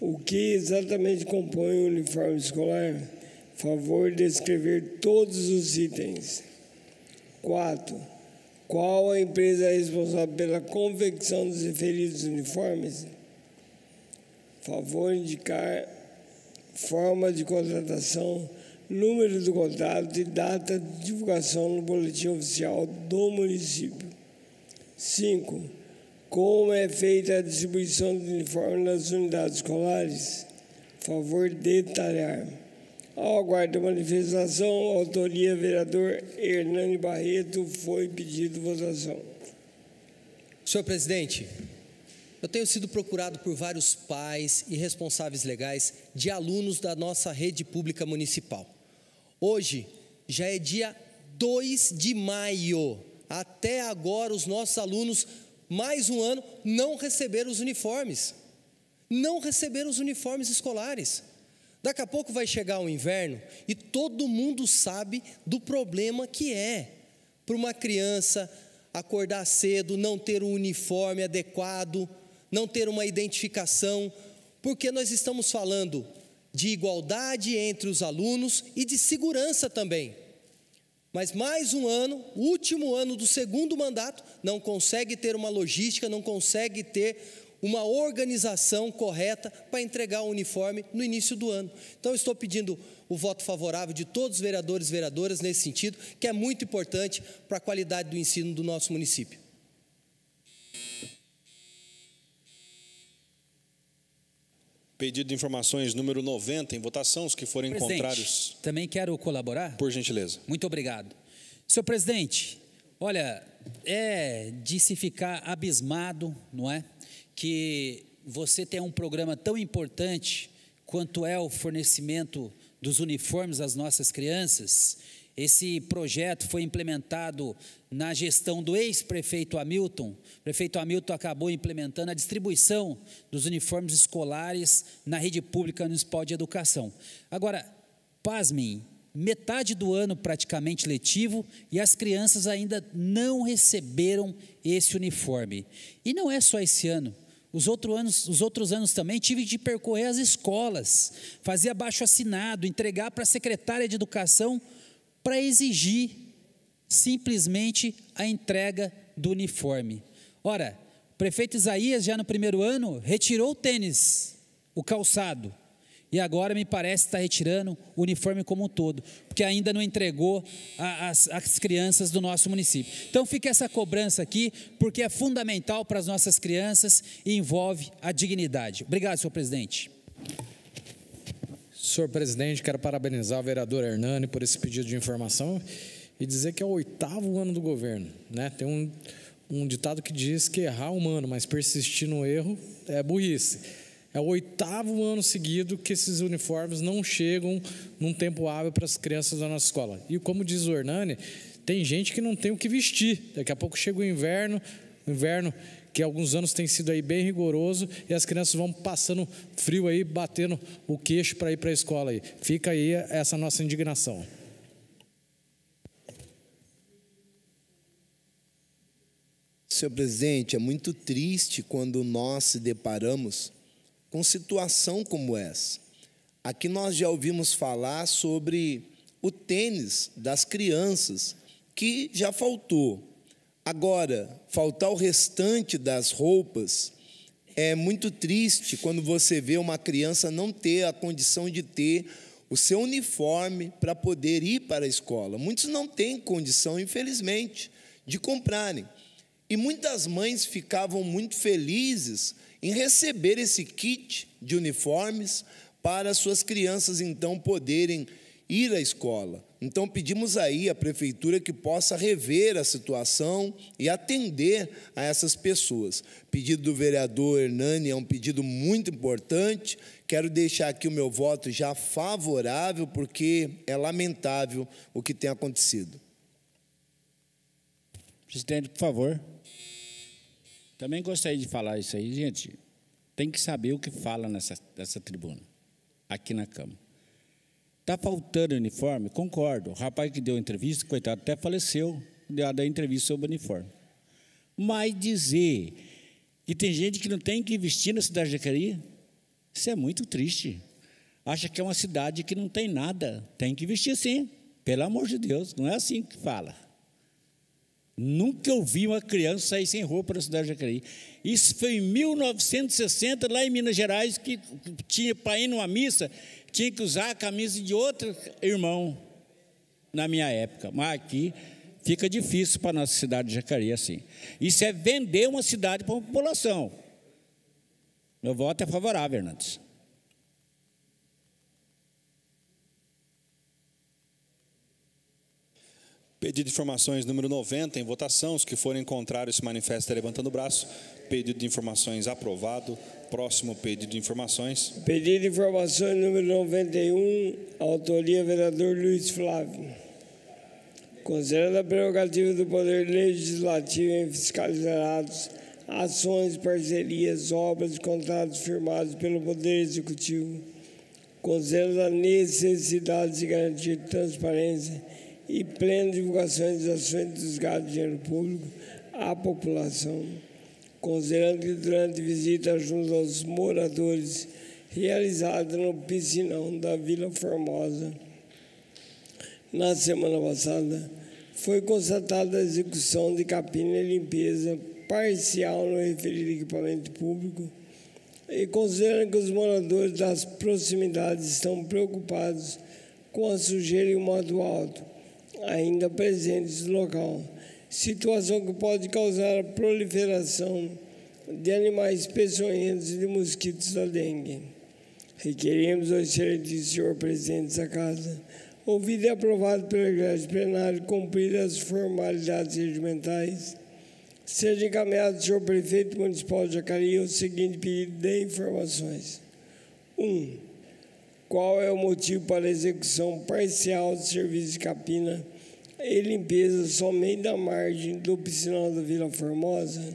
O que exatamente compõe o uniforme escolar? Favor descrever todos os itens. 4 qual a empresa é responsável pela confecção dos referidos uniformes? Favor indicar forma de contratação, número do contrato e data de divulgação no boletim oficial do município. 5. Como é feita a distribuição de uniformes nas unidades escolares? Favor detalhar. Ao aguardo da manifestação, autoria vereador Hernani Barreto, foi pedido votação. Senhor presidente, eu tenho sido procurado por vários pais e responsáveis legais de alunos da nossa rede pública municipal. Hoje já é dia 2 de maio. Até agora, os nossos alunos, mais um ano, não receberam os uniformes. Não receberam os uniformes escolares. Daqui a pouco vai chegar o inverno e todo mundo sabe do problema que é para uma criança acordar cedo, não ter um uniforme adequado, não ter uma identificação, porque nós estamos falando de igualdade entre os alunos e de segurança também. Mas mais um ano, último ano do segundo mandato, não consegue ter uma logística, não consegue ter uma organização correta para entregar o uniforme no início do ano. Então, estou pedindo o voto favorável de todos os vereadores e vereadoras nesse sentido, que é muito importante para a qualidade do ensino do nosso município. Pedido de informações número 90 em votação, os que forem Presidente, contrários. Também quero colaborar? Por gentileza. Muito obrigado. Senhor presidente, olha, é de se ficar abismado, não é? Que você tem um programa tão importante quanto é o fornecimento dos uniformes às nossas crianças. Esse projeto foi implementado na gestão do ex-prefeito Hamilton. O prefeito Hamilton acabou implementando a distribuição dos uniformes escolares na rede pública municipal de educação. Agora, pasmem, metade do ano praticamente letivo e as crianças ainda não receberam esse uniforme. E não é só esse ano. Os, outro anos, os outros anos também tive de percorrer as escolas, fazer abaixo assinado, entregar para a secretária de educação para exigir simplesmente a entrega do uniforme. Ora, o prefeito Isaías, já no primeiro ano, retirou o tênis, o calçado, e agora me parece está retirando o uniforme como um todo, porque ainda não entregou as crianças do nosso município. Então fica essa cobrança aqui, porque é fundamental para as nossas crianças e envolve a dignidade. Obrigado, senhor presidente. Senhor presidente, quero parabenizar o vereador Hernani por esse pedido de informação e dizer que é o oitavo ano do governo. Né? Tem um, um ditado que diz que errar é humano, mas persistir no erro é burrice. É o oitavo ano seguido que esses uniformes não chegam num tempo hábil para as crianças da nossa escola. E como diz o Hernani, tem gente que não tem o que vestir. Daqui a pouco chega o inverno, inverno que alguns anos tem sido aí bem rigoroso e as crianças vão passando frio aí, batendo o queixo para ir para a escola aí. Fica aí essa nossa indignação. Senhor presidente, é muito triste quando nós se deparamos com situação como essa. Aqui nós já ouvimos falar sobre o tênis das crianças, que já faltou. Agora, faltar o restante das roupas é muito triste quando você vê uma criança não ter a condição de ter o seu uniforme para poder ir para a escola. Muitos não têm condição, infelizmente, de comprarem. E muitas mães ficavam muito felizes em receber esse kit de uniformes para suas crianças então poderem ir à escola. Então pedimos aí à prefeitura que possa rever a situação e atender a essas pessoas. O pedido do vereador Hernani é um pedido muito importante. Quero deixar aqui o meu voto já favorável, porque é lamentável o que tem acontecido. Presidente, por favor. Também gostaria de falar isso aí, gente. Tem que saber o que fala nessa, nessa tribuna, aqui na Câmara. Está faltando uniforme? Concordo. O rapaz que deu entrevista, coitado, até faleceu da entrevista sobre o uniforme. Mas dizer que tem gente que não tem que investir na cidade de Jacareí, isso é muito triste. Acha que é uma cidade que não tem nada. Tem que investir sim. Pelo amor de Deus, não é assim que fala. Nunca ouvi uma criança sair sem roupa na cidade de Jacareí. Isso foi em 1960, lá em Minas Gerais, que tinha para ir numa missa, tinha que usar a camisa de outro irmão na minha época. Mas aqui fica difícil para a nossa cidade de Jacareí assim. Isso é vender uma cidade para a população. Meu voto é favorável, Hernandes. Pedido de informações número 90 em votação. Os que forem contrários se manifestem levantando o braço. Pedido de informações aprovado. Próximo pedido de informações. Pedido de informações número 91, autoria vereador Luiz Flávio. Considerando a prerrogativa do Poder Legislativo em fiscalizar atos, ações, parcerias, obras e contratos firmados pelo Poder Executivo, considerando a necessidade de garantir transparência e plena divulgação das ações de desgaste de dinheiro público à população considerando que durante visita junto aos moradores realizada no piscinão da Vila Formosa. Na semana passada, foi constatada a execução de capina e limpeza parcial no referido equipamento público e considerando que os moradores das proximidades estão preocupados com a sujeira em modo alto, ainda presentes no local, situação que pode causar a proliferação de animais peçonhentos e de mosquitos da dengue. Requerimos ao excelente senhor presidente da casa, ouvido e aprovado pela Igreja plenária, cumprir as formalidades regimentais, seja encaminhado ao senhor prefeito municipal de Jacareí o seguinte pedido de informações. 1. Um, qual é o motivo para a execução parcial de serviço de capina e limpeza somente da margem do piscinal da Vila Formosa?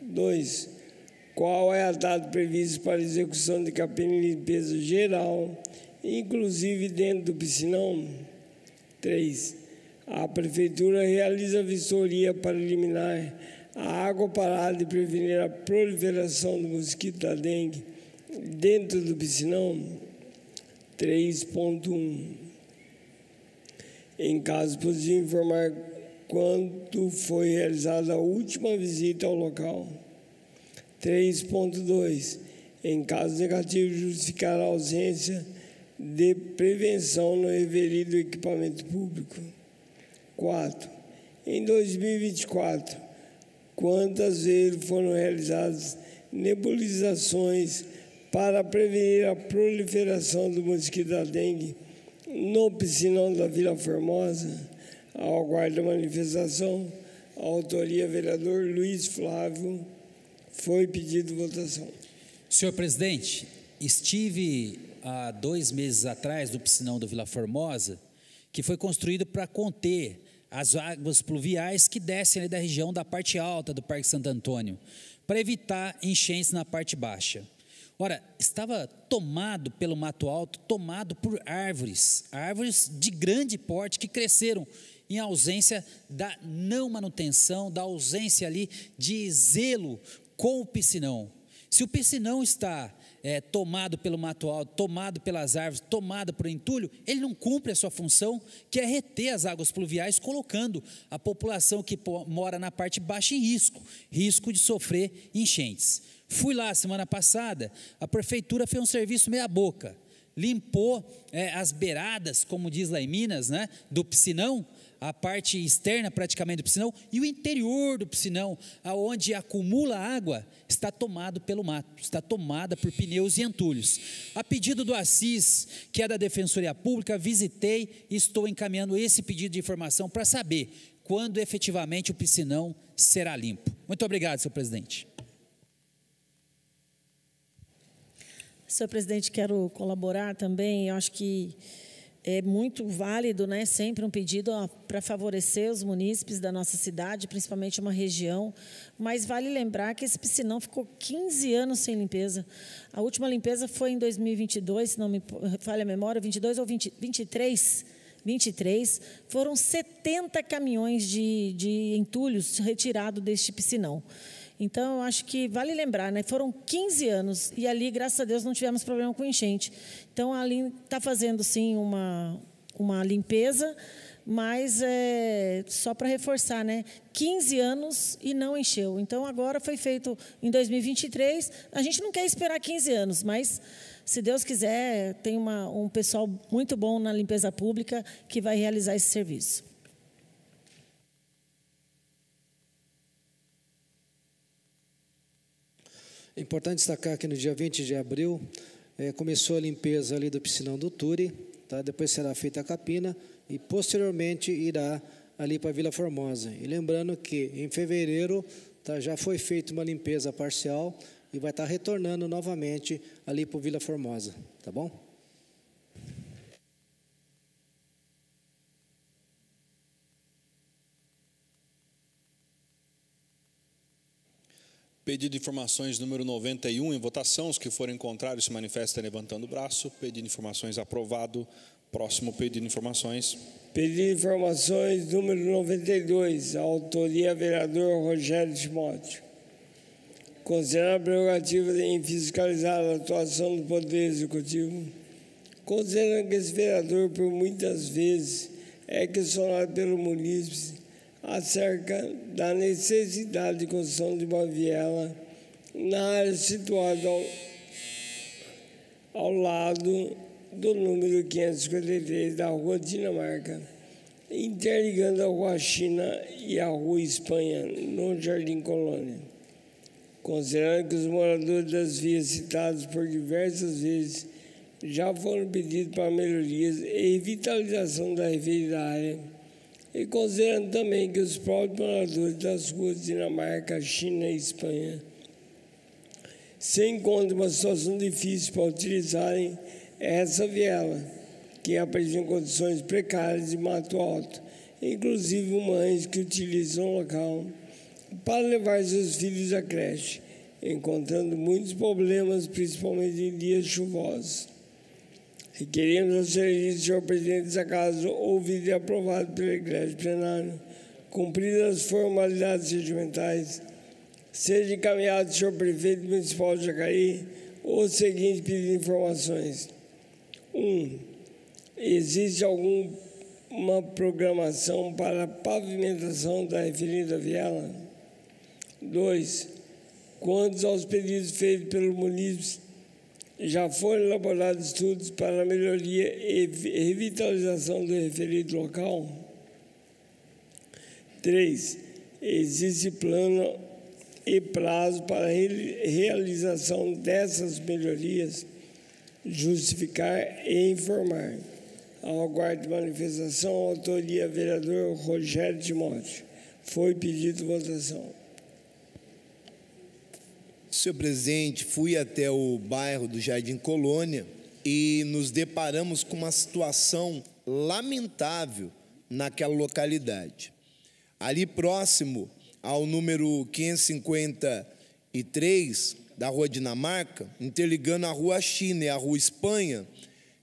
2. Qual é a data prevista para execução de capina e limpeza geral, inclusive dentro do piscinão? 3 a Prefeitura realiza vistoria para eliminar a água parada e prevenir a proliferação do mosquito da dengue dentro do piscinão. 3.1 Em caso positivo, informar quando foi realizada a última visita ao local. 3.2 Em caso negativo, justificar a ausência de prevenção no referido equipamento público. 4. Em 2024, quantas vezes foram realizadas nebulizações para prevenir a proliferação do mosquito da dengue no piscinão da Vila Formosa? Ao aguardo da manifestação, a autoria vereador Luiz Flávio foi pedido votação. Senhor presidente, estive há dois meses atrás no piscinão da Vila Formosa, que foi construído para conter as águas pluviais que descem da região da parte alta do Parque Santo Antônio, para evitar enchentes na parte baixa. Ora, estava tomado pelo mato alto, tomado por árvores, árvores de grande porte que cresceram em ausência da não manutenção, da ausência ali de zelo com o piscinão. Se o piscinão está é, tomado pelo mato alto, tomado pelas árvores, tomado por entulho, ele não cumpre a sua função, que é reter as águas pluviais, colocando a população que mora na parte baixa em risco, risco de sofrer enchentes. Fui lá semana passada, a prefeitura fez um serviço meia boca, limpou é, as beiradas, como diz lá em Minas, né, do piscinão, a parte externa praticamente do piscinão e o interior do piscinão, aonde acumula água, está tomado pelo mato, está tomada por pneus e entulhos. A pedido do Assis, que é da Defensoria Pública, visitei e estou encaminhando esse pedido de informação para saber quando efetivamente o piscinão será limpo. Muito obrigado, senhor presidente. Senhor presidente, quero colaborar também. Eu acho que é muito válido, né, sempre um pedido para favorecer os munícipes da nossa cidade, principalmente uma região, mas vale lembrar que esse piscinão ficou 15 anos sem limpeza. A última limpeza foi em 2022, se não me falha a memória, 22 ou 20, 23, 23, foram 70 caminhões de, de entulhos retirados deste piscinão. Então, eu acho que vale lembrar, né? Foram 15 anos e ali, graças a Deus, não tivemos problema com enchente. Então, ali está fazendo, sim, uma, uma limpeza, mas é, só para reforçar, né? 15 anos e não encheu. Então, agora foi feito em 2023. A gente não quer esperar 15 anos, mas se Deus quiser, tem uma, um pessoal muito bom na limpeza pública que vai realizar esse serviço. É importante destacar que no dia 20 de abril é, começou a limpeza ali do piscinão do Turi, tá? depois será feita a capina e posteriormente irá ali para Vila Formosa. E lembrando que em fevereiro tá, já foi feita uma limpeza parcial e vai estar retornando novamente ali para Vila Formosa, tá bom? Pedido de informações número 91 em votação. Os que forem contrários se manifestem levantando o braço. Pedido de informações aprovado. Próximo pedido de informações. Pedido de informações número 92. Autoria vereador Rogério Timóteo. considerando a prerrogativa em fiscalizar a atuação do Poder Executivo, considerando que esse vereador, por muitas vezes, é questionado pelo munícipe acerca da necessidade de construção de uma viela na área situada ao, ao lado do número 553 da Rua Dinamarca, interligando a Rua China e a Rua Espanha, no Jardim Colônia. Considerando que os moradores das vias citadas por diversas vezes já foram pedidos para melhorias e revitalização da referida área, e considerando também que os próprios moradores das ruas Dinamarca, China e Espanha se encontram em uma situação difícil para utilizarem essa viela, que apresenta condições precárias de mato alto, inclusive mães que utilizam o local para levar seus filhos à creche, encontrando muitos problemas, principalmente em dias chuvosos. Requerimos ao serviço, senhor presidente dessa casa, ouvido e aprovado pela Igreja Plenário, cumpridas as formalidades regimentais, seja encaminhado senhor prefeito municipal de Jacareí o seguinte pedido de informações. Um, existe alguma programação para a pavimentação da referida viela? Dois, quantos aos pedidos feitos pelo município já foram elaborados estudos para a melhoria e revitalização do referido local? Três, existe plano e prazo para a realização dessas melhorias? Justificar e informar. Ao aguardo de manifestação, autoria vereador Rogério Timóteo. Foi pedido votação. Senhor presidente, fui até o bairro do Jardim Colônia e nos deparamos com uma situação lamentável naquela localidade. Ali próximo ao número 553 da Rua Dinamarca, interligando a Rua China e a Rua Espanha,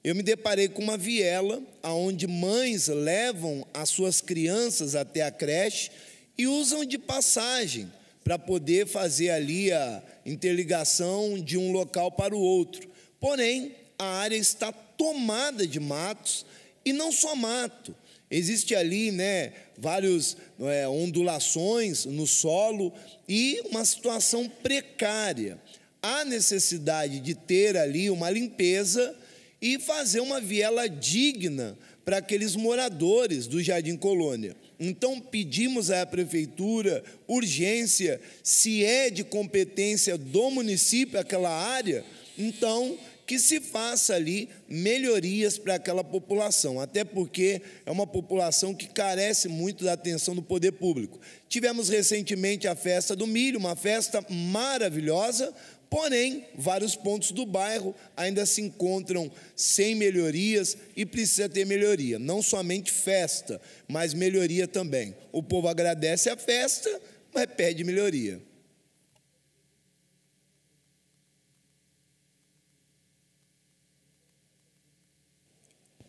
eu me deparei com uma viela onde mães levam as suas crianças até a creche e usam de passagem para poder fazer ali a interligação de um local para o outro. Porém, a área está tomada de matos e não só mato. Existe ali, né, várias é, ondulações no solo e uma situação precária. Há necessidade de ter ali uma limpeza e fazer uma viela digna para aqueles moradores do Jardim Colônia. Então pedimos à prefeitura urgência, se é de competência do município aquela área, então que se faça ali melhorias para aquela população, até porque é uma população que carece muito da atenção do poder público. Tivemos recentemente a festa do milho, uma festa maravilhosa, Porém, vários pontos do bairro ainda se encontram sem melhorias e precisa ter melhoria. Não somente festa, mas melhoria também. O povo agradece a festa, mas pede melhoria.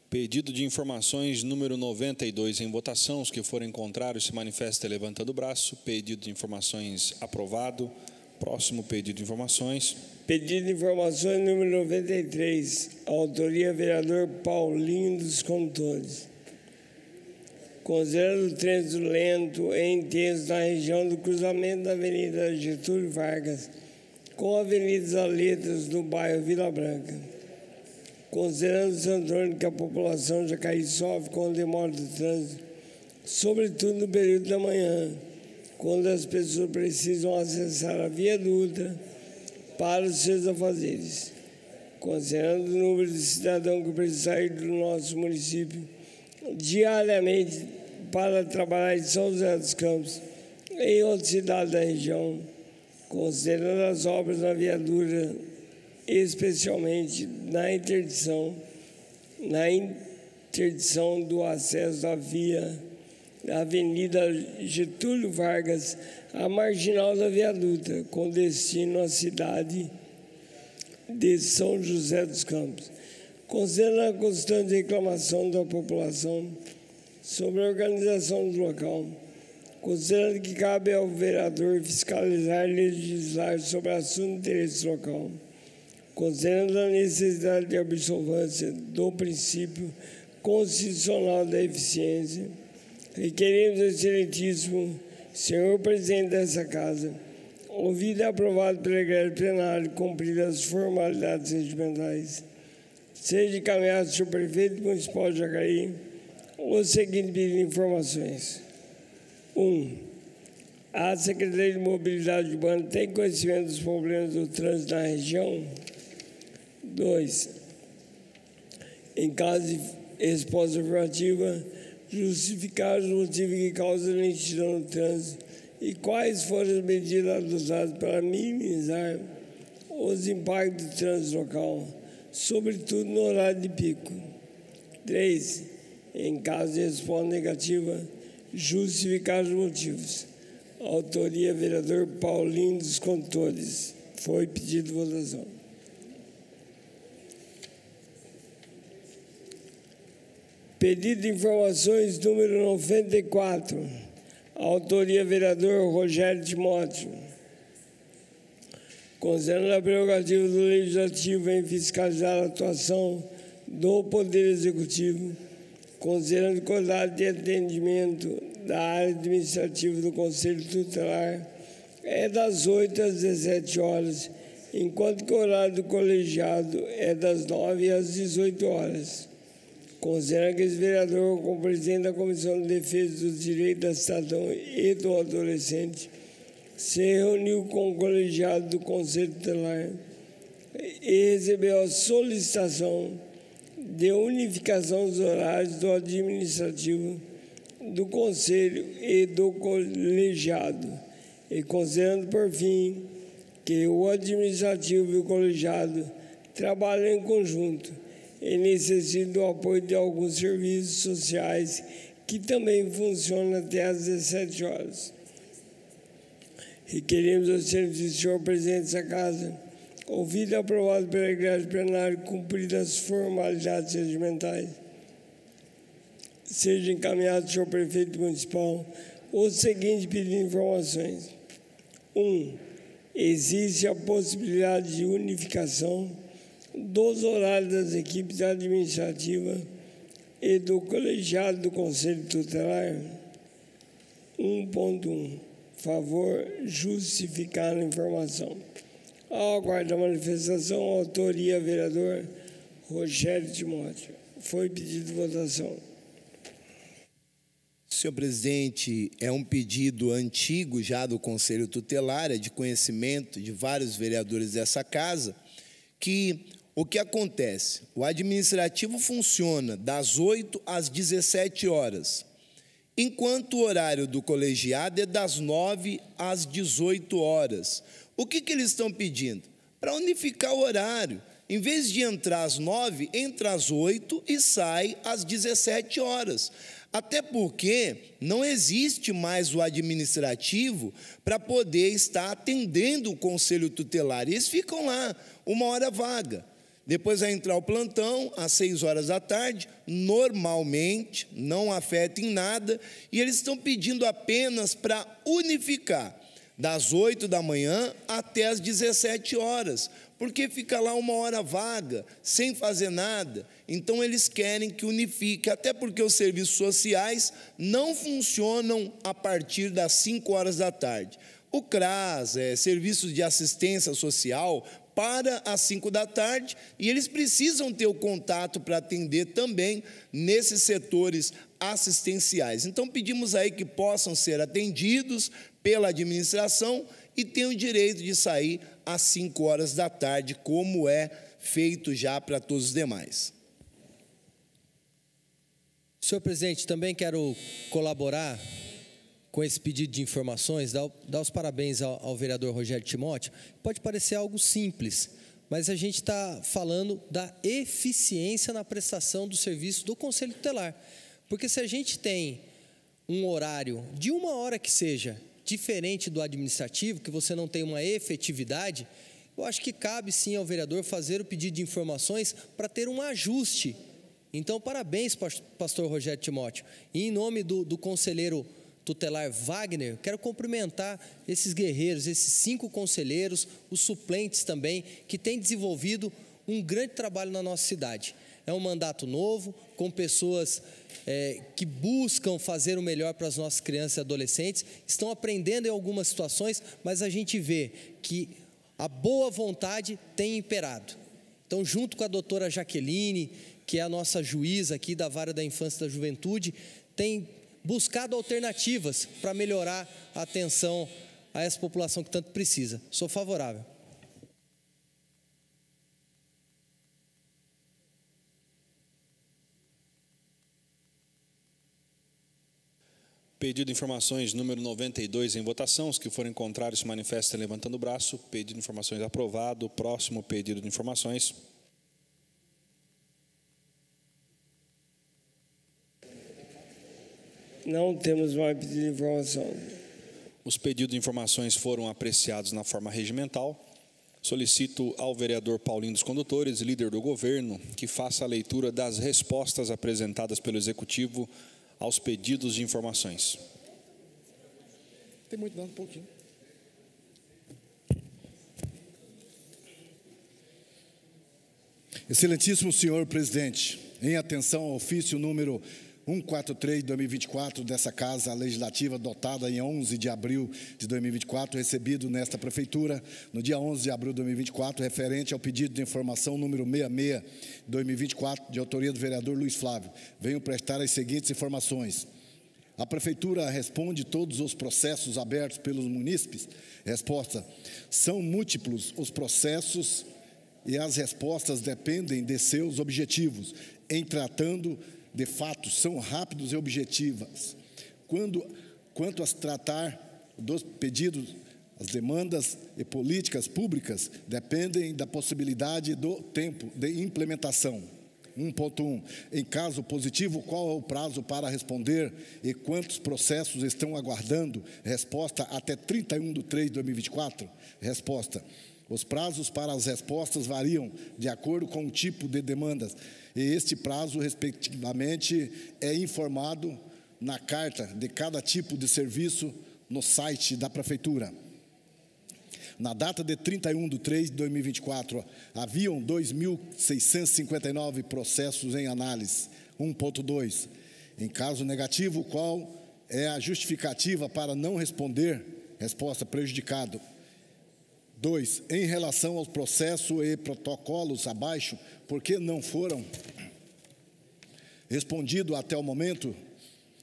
Pedido de informações número 92 em votação. Os que forem contrários se manifestem levantando o braço. Pedido de informações aprovado. Próximo pedido de informações. Pedido de informações número 93, autoria vereador Paulinho dos Condutores. Considerando o trânsito lento e intenso na região do cruzamento da Avenida Getúlio Vargas com a Avenida Letras do bairro Vila Branca. Considerando o Antônio que a população já caiu sofre com a demora do trânsito, sobretudo no período da manhã, quando as pessoas precisam acessar a Via Dutra para os seus afazeres. Considerando o número de cidadãos que precisam sair do nosso município diariamente para trabalhar em São José dos Campos, em outra cidade da região, considerando as obras na Via Dutra, especialmente na interdição, na interdição do acesso à via Avenida Getúlio Vargas, a marginal da viaduta, com destino à cidade de São José dos Campos. Considerando a constante reclamação da população sobre a organização do local, considerando que cabe ao vereador fiscalizar e legislar sobre assunto de interesse local, considerando a necessidade de observância do princípio constitucional da eficiência, requeremos excelentíssimo senhor presidente dessa casa, ouvido e aprovado pela igreja plenária, cumpridas as formalidades regimentais, seja encaminhado ao prefeito municipal de Jacareí o seguinte pedido de informações. Um, a Secretaria de Mobilidade Urbana tem conhecimento dos problemas do trânsito na região? Dois, em caso de resposta afirmativa, justificar os motivos que causam lentidão no trânsito e quais foram as medidas adotadas para minimizar os impactos do trânsito local, sobretudo no horário de pico. Três, em caso de resposta negativa, justificar os motivos. Autoria, vereador Paulinho dos Contores. Foi pedido votação. Pedido de informações número 94. Autoria, vereador Rogério Timóteo. Considerando a prerrogativa do Legislativo em fiscalizar a atuação do Poder Executivo, considerando a qualidade de atendimento da área administrativa do Conselho Tutelar é das 8 às 17 horas, enquanto que o horário do colegiado é das 9 às 18 horas. Considera que esse vereador, como presidente da Comissão de Defesa dos Direitos da Cidadão e do Adolescente, se reuniu com o colegiado do Conselho Tutelar e recebeu a solicitação de unificação dos horários do administrativo do Conselho e do colegiado, e considerando por fim que o administrativo e o colegiado trabalham em conjunto e necessitam do apoio de alguns serviços sociais que também funcionam até às 17 horas. Requeremos ao senhor presidente dessa casa, ouvido e aprovado pela Igreja Plenária, cumpridas as formalidades regimentais, seja encaminhado ao senhor prefeito municipal o seguinte pedido informações. Um, existe a possibilidade de unificação dos horários das equipes administrativas e do colegiado do Conselho Tutelar. 1.1. Favor justificar a informação. Ao aguardar a manifestação, autoria vereador Rogério Timóteo. Foi pedido votação. Senhor presidente, é um pedido antigo já do Conselho Tutelar, é de conhecimento de vários vereadores dessa casa, que o que acontece? O administrativo funciona das 8 às 17 horas, enquanto o horário do colegiado é das 9 às 18 horas. O que, que eles estão pedindo? Para unificar o horário. Em vez de entrar às 9, entra às 8 e sai às 17 horas. Até porque não existe mais o administrativo para poder estar atendendo o conselho tutelar. Eles ficam lá, uma hora vaga. Depois vai entrar o plantão às seis horas da tarde, normalmente, não afeta em nada, e eles estão pedindo apenas para unificar das 8 da manhã até as 17 horas, porque fica lá uma hora vaga, sem fazer nada. Então eles querem que unifique, até porque os serviços sociais não funcionam a partir das 5 horas da tarde. O CRAS, é, serviços de assistência social, para as 5 da tarde e eles precisam ter o contato para atender também nesses setores assistenciais. Então pedimos aí que possam ser atendidos pela administração e tenham o direito de sair às 5 horas da tarde, como é feito já para todos os demais. Senhor presidente, também quero colaborar com esse pedido de informações, dar, dar os parabéns ao, ao vereador Rogério Timóteo. Pode parecer algo simples, mas a gente está falando da eficiência na prestação do serviço do Conselho Tutelar. Porque se a gente tem um horário de uma hora que seja diferente do administrativo, que você não tem uma efetividade, eu acho que cabe sim ao vereador fazer o pedido de informações para ter um ajuste. Então, parabéns, pastor Rogério Timóteo. E em nome do, do conselheiro tutelar Wagner, quero cumprimentar esses guerreiros, esses cinco conselheiros, os suplentes também, que têm desenvolvido um grande trabalho na nossa cidade. É um mandato novo, com pessoas é, que buscam fazer o melhor para as nossas crianças e adolescentes, estão aprendendo em algumas situações, mas a gente vê que a boa vontade tem imperado. Então, junto com a doutora Jaqueline, que é a nossa juíza aqui da Vara da Infância e da Juventude, tem buscado alternativas para melhorar a atenção a essa população que tanto precisa. Sou favorável. Pedido de informações número 92 em votação. Os que forem contrários se manifestem levantando o braço. Pedido de informações aprovado. Próximo pedido de informações. Não temos mais pedido de informação. Os pedidos de informações foram apreciados na forma regimental. Solicito ao vereador Paulinho dos Condutores, líder do governo, que faça a leitura das respostas apresentadas pelo Executivo aos pedidos de informações. Tem muito, não, um pouquinho. Excelentíssimo senhor presidente, em atenção ao ofício número 143 de 2024 dessa Casa Legislativa, dotada em 11 de abril de 2024, recebido nesta Prefeitura no dia 11 de abril de 2024, referente ao pedido de informação número 66 de 2024, de autoria do vereador Luiz Flávio. Venho prestar as seguintes informações. A Prefeitura responde todos os processos abertos pelos munícipes? Resposta: são múltiplos os processos e as respostas dependem de seus objetivos, em tratando de fato, são rápidos e objetivas. Quando, quanto a tratar dos pedidos, as demandas e políticas públicas dependem da possibilidade do tempo de implementação. 1.1. Em caso positivo, qual é o prazo para responder e quantos processos estão aguardando? Resposta até 31 de 3 de 2024. Resposta. Os prazos para as respostas variam de acordo com o tipo de demandas e este prazo, respectivamente, é informado na carta de cada tipo de serviço no site da Prefeitura. Na data de 31 de 3 de 2024, haviam 2.659 processos em análise. 1.2. Em caso negativo, qual é a justificativa para não responder? Resposta: prejudicado. 2. Em relação aos processos e protocolos abaixo, por que não foram respondidos até o momento?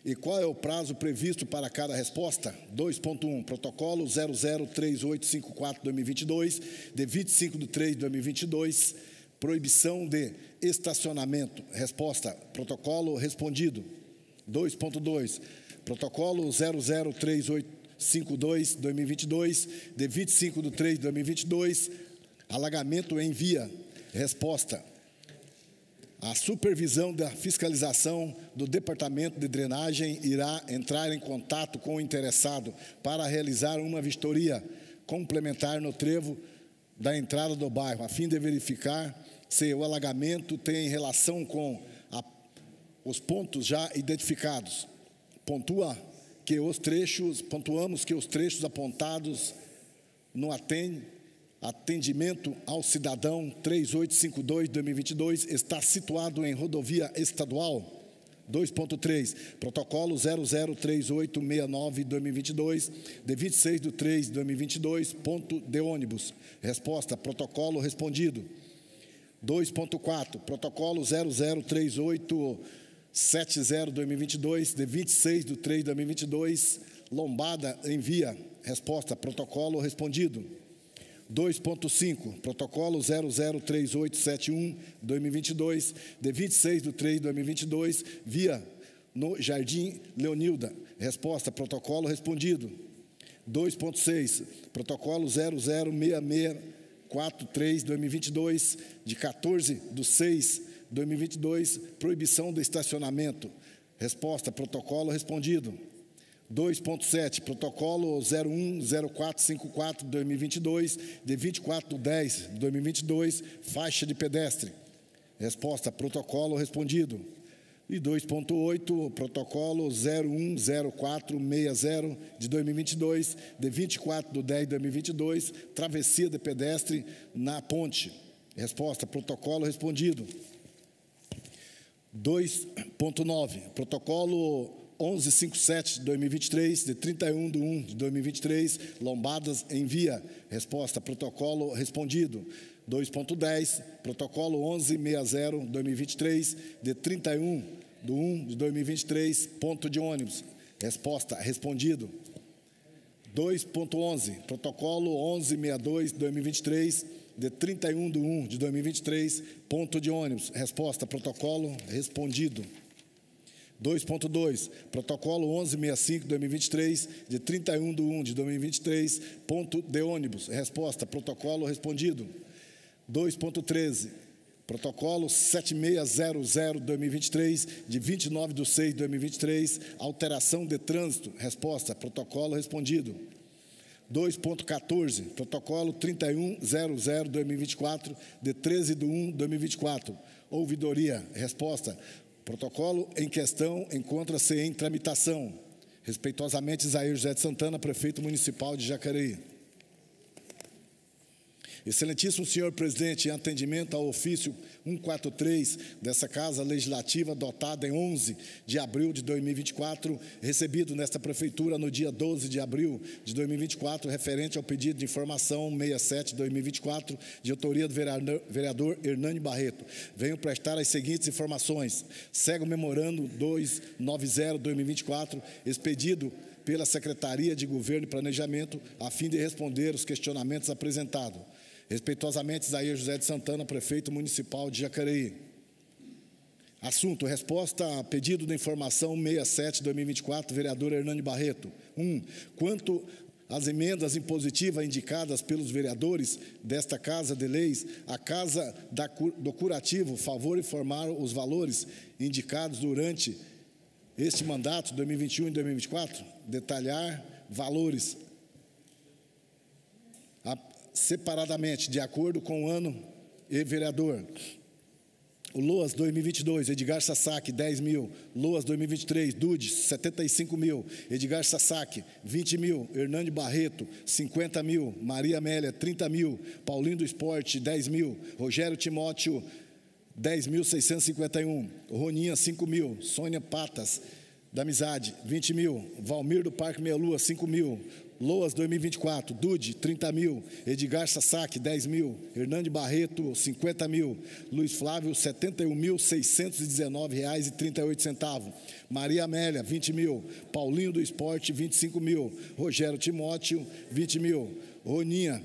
E qual é o prazo previsto para cada resposta? 2.1. Protocolo 003854-2022, de 25 de 3 de 2022. Proibição de estacionamento. Resposta: protocolo respondido. 2.2. Protocolo 0038 52 2022, de 25 de 3 de 2022, alagamento em via. Resposta: a supervisão da fiscalização do Departamento de Drenagem irá entrar em contato com o interessado para realizar uma vistoria complementar no trevo da entrada do bairro, a fim de verificar se o alagamento tem relação com a, os pontos já identificados. Pontua que os trechos, pontuamos que os trechos apontados no atendimento ao cidadão 3852-2022 está situado em rodovia estadual 2.3, protocolo 003869-2022, de 26 de 3 de 2022, ponto de ônibus. Resposta, protocolo respondido. 2.4, protocolo 0038 70-2022, de 26 de 3 de 2022, lombada envia resposta, protocolo respondido. 2.5, protocolo 003871 2022, de 26 de 3 de 2022, via no Jardim Leonilda. Resposta, protocolo respondido. 2.6, protocolo 006643 2022, de 14 de 6 2022, proibição do estacionamento. Resposta, protocolo respondido. 2.7, protocolo 010454 2022, de 24 de 10 de 2022, faixa de pedestre. Resposta, protocolo respondido. E 2.8, protocolo 010460 de 2022, de 24 de 10 de 2022, travessia de pedestre na ponte. Resposta, protocolo respondido. 2.9, protocolo 1157 de 2023, de 31 de 1 de 2023, lombadas em via. Resposta, protocolo respondido. 2.10, protocolo 1160 de 2023, de 31 de 1 de 2023, ponto de ônibus. Resposta, respondido. 2.11, protocolo 1162 de 2023, de 31 de 1 de 2023, ponto de ônibus. Resposta, protocolo respondido. 2.2, protocolo 1165 de 2023, de 31 de 1 de 2023, ponto de ônibus. Resposta, protocolo respondido. 2.13, protocolo 7600 de 2023, de 29 de 6 de 2023, alteração de trânsito. Resposta, protocolo respondido. 2.14, protocolo 3100 de 2024, de 13 de 1 de 2024. Ouvidoria, resposta, Protocolo em questão encontra-se em tramitação. Respeitosamente, Isaías José de Santana, prefeito municipal de Jacareí. Excelentíssimo senhor presidente, em atendimento ao ofício 143 dessa Casa Legislativa, dotada em 11 de abril de 2024, recebido nesta prefeitura no dia 12 de abril de 2024, referente ao pedido de informação 67 de 2024, de autoria do vereador Hernani Barreto. Venho prestar as seguintes informações. Segue o memorando 290-2024, expedido pela Secretaria de Governo e Planejamento, a fim de responder os questionamentos apresentados. Respeitosamente, Isaías José de Santana, prefeito municipal de Jacareí. Assunto: resposta a pedido de informação 67 2024, vereador Hernani Barreto. 1. Um, quanto às emendas impositivas indicadas pelos vereadores desta Casa de Leis, a Casa da, do Curativo, favor informar os valores indicados durante este mandato 2021 e 2024, detalhar valores separadamente, de acordo com o ano e vereador. O Loas 2022, Edgar Sasaki, 10 mil. Loas 2023, Dudes, 75 mil. Edgar Sasaki, 20 mil. Hernande Barreto, 50 mil. Maria Amélia, 30 mil. Paulinho do Esporte, 10 mil. Rogério Timóteo, 10.651. Roninha, 5 mil. Sônia Patas, da Amizade, 20 mil. Valmir do Parque Meia Lua, 5 mil. Loas 2024, Dude, 30 mil. Edgar Sasaki, 10 mil. Hernande Barreto, 50 mil. Luiz Flávio, 71.619 reais e 38 centavos. Maria Amélia, 20 mil. Paulinho do Esporte, 25 mil. Rogério Timóteo, 20 mil. Roninha,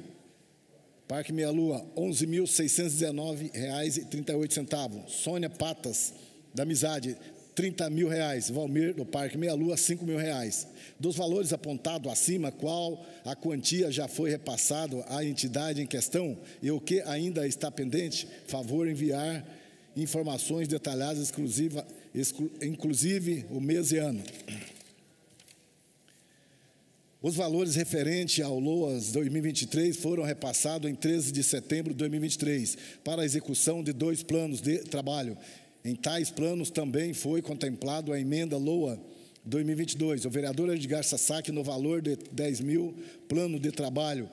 Parque Meia Lua, 11.619 reais e 38 centavos. Sônia Patas, da Amizade, 30 mil reais. Valmir, do Parque Meia Lua, 5 mil reais. Dos valores apontados acima, qual a quantia já foi repassado à entidade em questão e o que ainda está pendente? Favor enviar informações detalhadas, exclusiva, exclu, inclusive o mês e ano. Os valores referentes ao LOAS 2023 foram repassados em 13 de setembro de 2023 para a execução de dois planos de trabalho. Em tais planos também foi contemplado a emenda LOA 2022, o vereador Edgar Sasaki, no valor de 10 mil, plano de trabalho.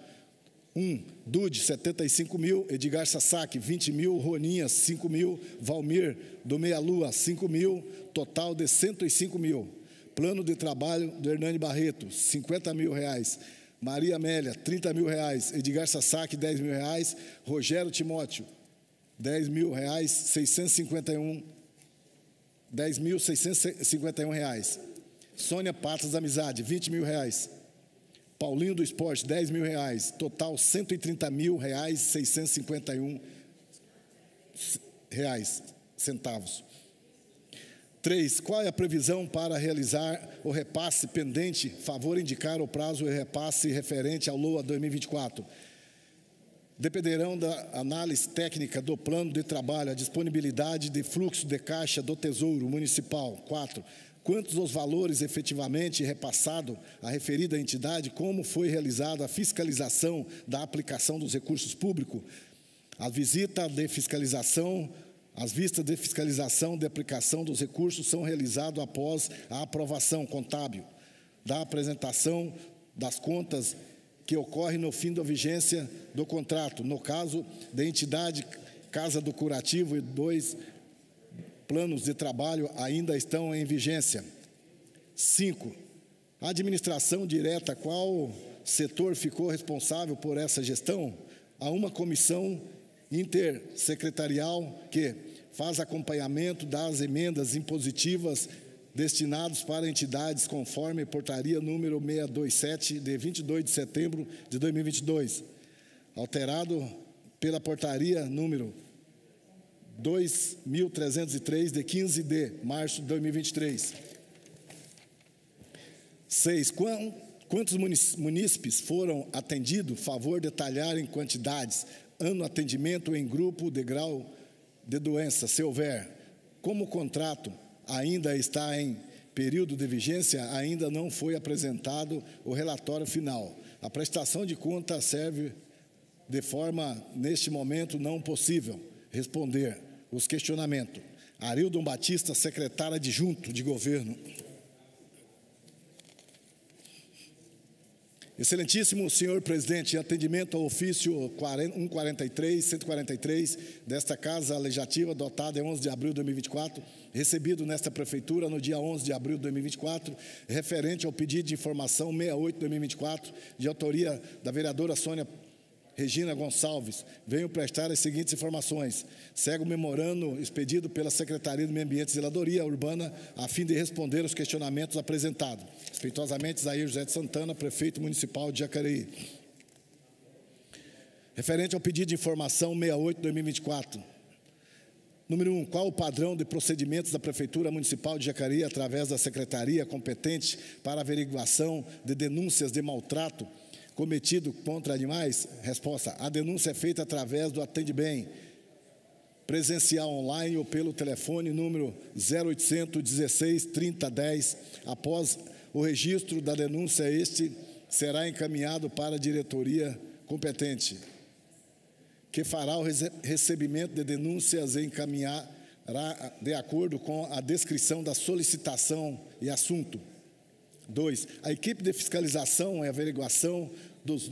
1. Um, Dude, 75 mil. Edgar Sasaki, 20 mil. Roninha, 5 mil. Valmir, do Meia Lua, 5 mil. Total de 105 mil. Plano de trabalho do Hernani Barreto, 50 mil reais. Maria Amélia, 30 mil reais. Edgar Sasaki, 10 mil reais. Rogério Timóteo, 10 mil reais, 651, 10.651 reais. Sônia Patas da Amizade, 20 mil reais. Paulinho do Esporte, 10 mil reais. Total, 130 mil reais, 651 reais, centavos. 3. Qual é a previsão para realizar o repasse pendente? Favor indicar o prazo e repasse referente ao LOA 2024 dependerão da análise técnica do plano de trabalho, a disponibilidade de fluxo de caixa do Tesouro Municipal. 4 quantos os valores efetivamente repassados à referida entidade, como foi realizada a fiscalização da aplicação dos recursos públicos, a visita de fiscalização As vistas de fiscalização de aplicação dos recursos são realizadas após a aprovação contábil da apresentação das contas que ocorre no fim da vigência do contrato, no caso da entidade Casa do Curativo e dois planos de trabalho ainda estão em vigência. 5. A administração direta, qual setor ficou responsável por essa gestão? Há uma comissão intersecretarial que faz acompanhamento das emendas impositivas destinados para entidades conforme portaria número 627 de 22 de setembro de 2022, alterado pela portaria número 2303 de 15 de março de 2023. 6. Quantos munícipes foram atendidos? Favor detalhar em quantidades, ano atendimento em grupo de grau de doença, se houver. Como contrato ainda está em período de vigência, ainda não foi apresentado o relatório final. A prestação de conta serve de forma, neste momento, não possível responder os questionamentos. Arilton Batista, secretário adjunto de governo. Excelentíssimo senhor presidente, em atendimento ao ofício 143, 143 desta Casa Legislativa, dotada em 11 de abril de 2024, recebido nesta Prefeitura no dia 11 de abril de 2024, referente ao pedido de informação 68 de 2024, de autoria da vereadora Sônia Regina Gonçalves, venho prestar as seguintes informações. Segue o memorando expedido pela Secretaria do Meio Ambiente e Zeladoria Urbana a fim de responder aos questionamentos apresentados. Respeitosamente, Zair José de Santana, prefeito municipal de Jacareí. Referente ao pedido de informação 68 de 2024. Número 1. Um, qual o padrão de procedimentos da Prefeitura Municipal de Jacareí através da Secretaria competente para averiguação de denúncias de maltrato cometido contra animais? Resposta: a denúncia é feita através do Atende Bem, presencial online ou pelo telefone número 0800 16 30 10. Após o registro da denúncia, este será encaminhado para a diretoria competente, que fará o recebimento de denúncias e encaminhará de acordo com a descrição da solicitação e assunto. 2. A equipe de fiscalização e averiguação dos,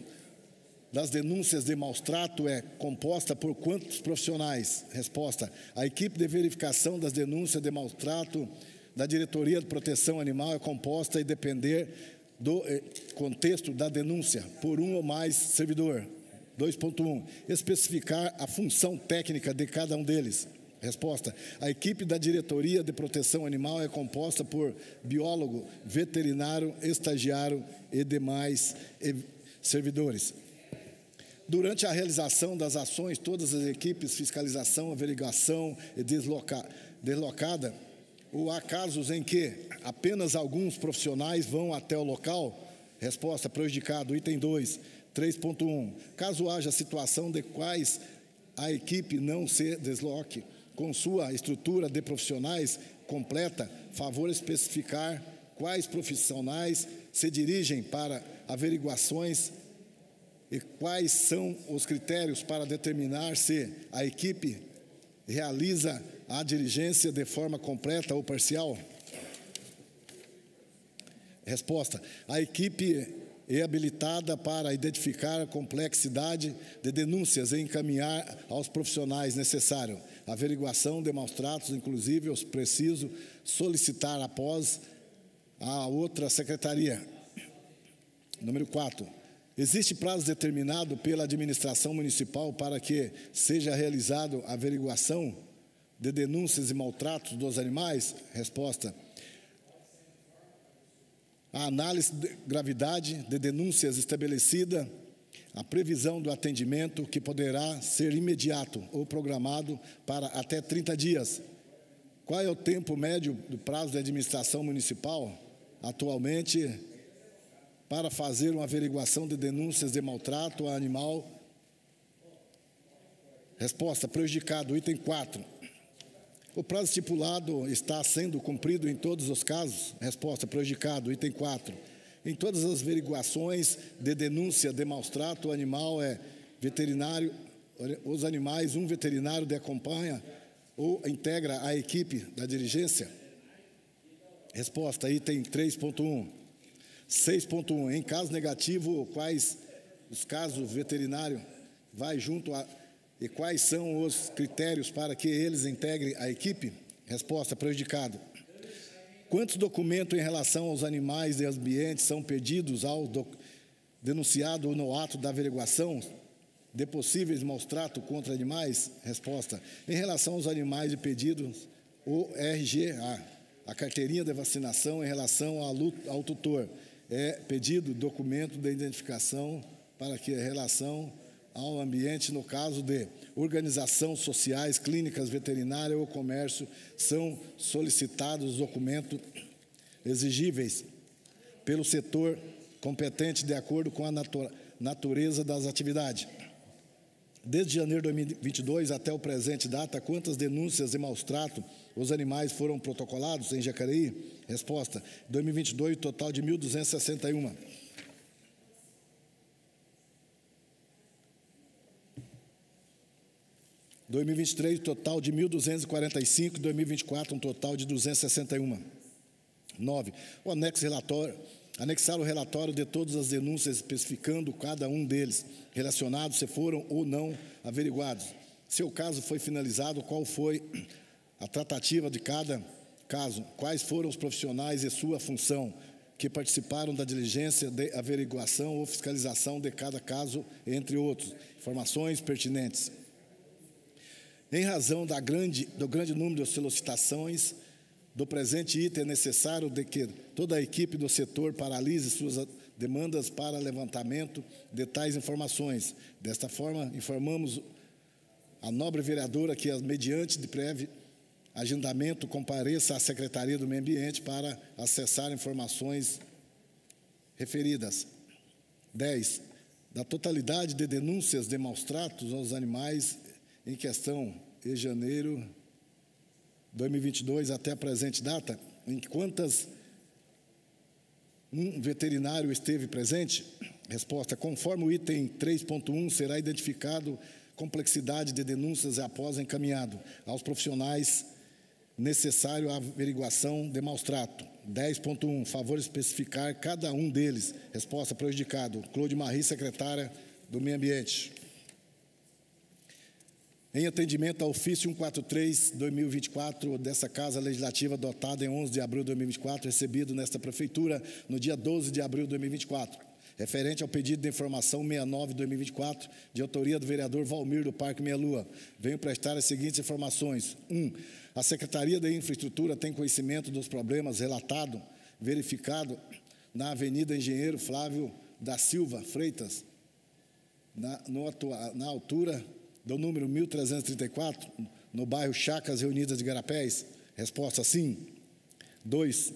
das denúncias de maus trato é composta por quantos profissionais? Resposta: a equipe de verificação das denúncias de maus trato da Diretoria de Proteção Animal é composta e depender do eh, contexto da denúncia por um ou mais servidor. 2.1. Especificar a função técnica de cada um deles. Resposta: A equipe da Diretoria de Proteção Animal é composta por biólogo, veterinário, estagiário e demais servidores. Durante a realização das ações, todas as equipes, fiscalização, averiguação e desloca, deslocada, ou há casos em que apenas alguns profissionais vão até o local? Resposta: prejudicado. Item 2, 3.1. Caso haja situação de quais a equipe não se desloque com sua estrutura de profissionais completa, favor especificar quais profissionais se dirigem para averiguações e quais são os critérios para determinar se a equipe realiza a diligência de forma completa ou parcial? Resposta: A equipe é habilitada para identificar a complexidade de denúncias e encaminhar aos profissionais necessário averiguação de maus tratos, inclusive os preciso solicitar após a outra secretaria. Número 4. Existe prazo determinado pela administração municipal para que seja realizado a averiguação de denúncias e maltratos dos animais? Resposta: a análise de gravidade de denúncias estabelecida, a previsão do atendimento que poderá ser imediato ou programado para até 30 dias. Qual é o tempo médio do prazo da administração municipal? Atualmente, para fazer uma averiguação de denúncias de maltrato a animal. Resposta: prejudicado. Item 4. O prazo estipulado está sendo cumprido em todos os casos? Resposta: prejudicado. Item 4. Em todas as averiguações de denúncia de maus trato, o animal é veterinário, os animais, um veterinário de acompanha ou integra a equipe da dirigência? Resposta, item 3.1. 6.1. Em caso negativo, quais os casos veterinário vai junto a e quais são os critérios para que eles integrem a equipe? Resposta: prejudicado. Quantos documentos em relação aos animais e ambientes são pedidos ao do, denunciado no ato da averiguação de possíveis maus tratos contra animais? Resposta: em relação aos animais e pedidos, o RGA, a carteirinha de vacinação em relação ao, tutor, é pedido documento de identificação para que a relação ao ambiente, no caso de organização sociais, clínicas veterinárias ou comércio, são solicitados documentos exigíveis pelo setor competente de acordo com a natureza das atividades. Desde janeiro de 2022 até o presente data, quantas denúncias de maus trato os animais foram protocolados em Jacareí? Resposta: 2022, total de 1.261. 2023, total de 1.245, 2024, um total de 261. 9. O anexo relatório, anexar o relatório de todas as denúncias, especificando cada um deles, relacionados se foram ou não averiguados. Se o caso foi finalizado, qual foi a tratativa de cada caso, quais foram os profissionais e sua função que participaram da diligência de averiguação ou fiscalização de cada caso, entre outros, informações pertinentes. Em razão da grande, do grande número de solicitações do presente item, é necessário de que toda a equipe do setor paralise suas demandas para levantamento de tais informações. Desta forma, informamos a nobre vereadora que, mediante de breve agendamento, compareça à Secretaria do Meio Ambiente para acessar informações referidas. 10. Da totalidade de denúncias de maus tratos aos animais em questão em janeiro de 2022 até a presente data, em quantas um veterinário esteve presente? Resposta: conforme o item 3.1 será identificado complexidade de denúncias após encaminhado aos profissionais necessário à averiguação de maus trato. 10.1 favor especificar cada um deles. Resposta prejudicado. Claude Marie, secretária do Meio Ambiente. Em atendimento ao ofício 143-2024 dessa Casa Legislativa, adotada em 11 de abril de 2024, recebido nesta Prefeitura no dia 12 de abril de 2024, referente ao pedido de informação 69-2024, de autoria do vereador Valmir do Parque Meia Lua, venho prestar as seguintes informações. 1. Um, a Secretaria de Infraestrutura tem conhecimento dos problemas relatados, verificado na Avenida Engenheiro Flávio da Silva Freitas, na, no, na altura do número 1334, no bairro Chacas Reunidas de Garapés? Resposta sim. Dois,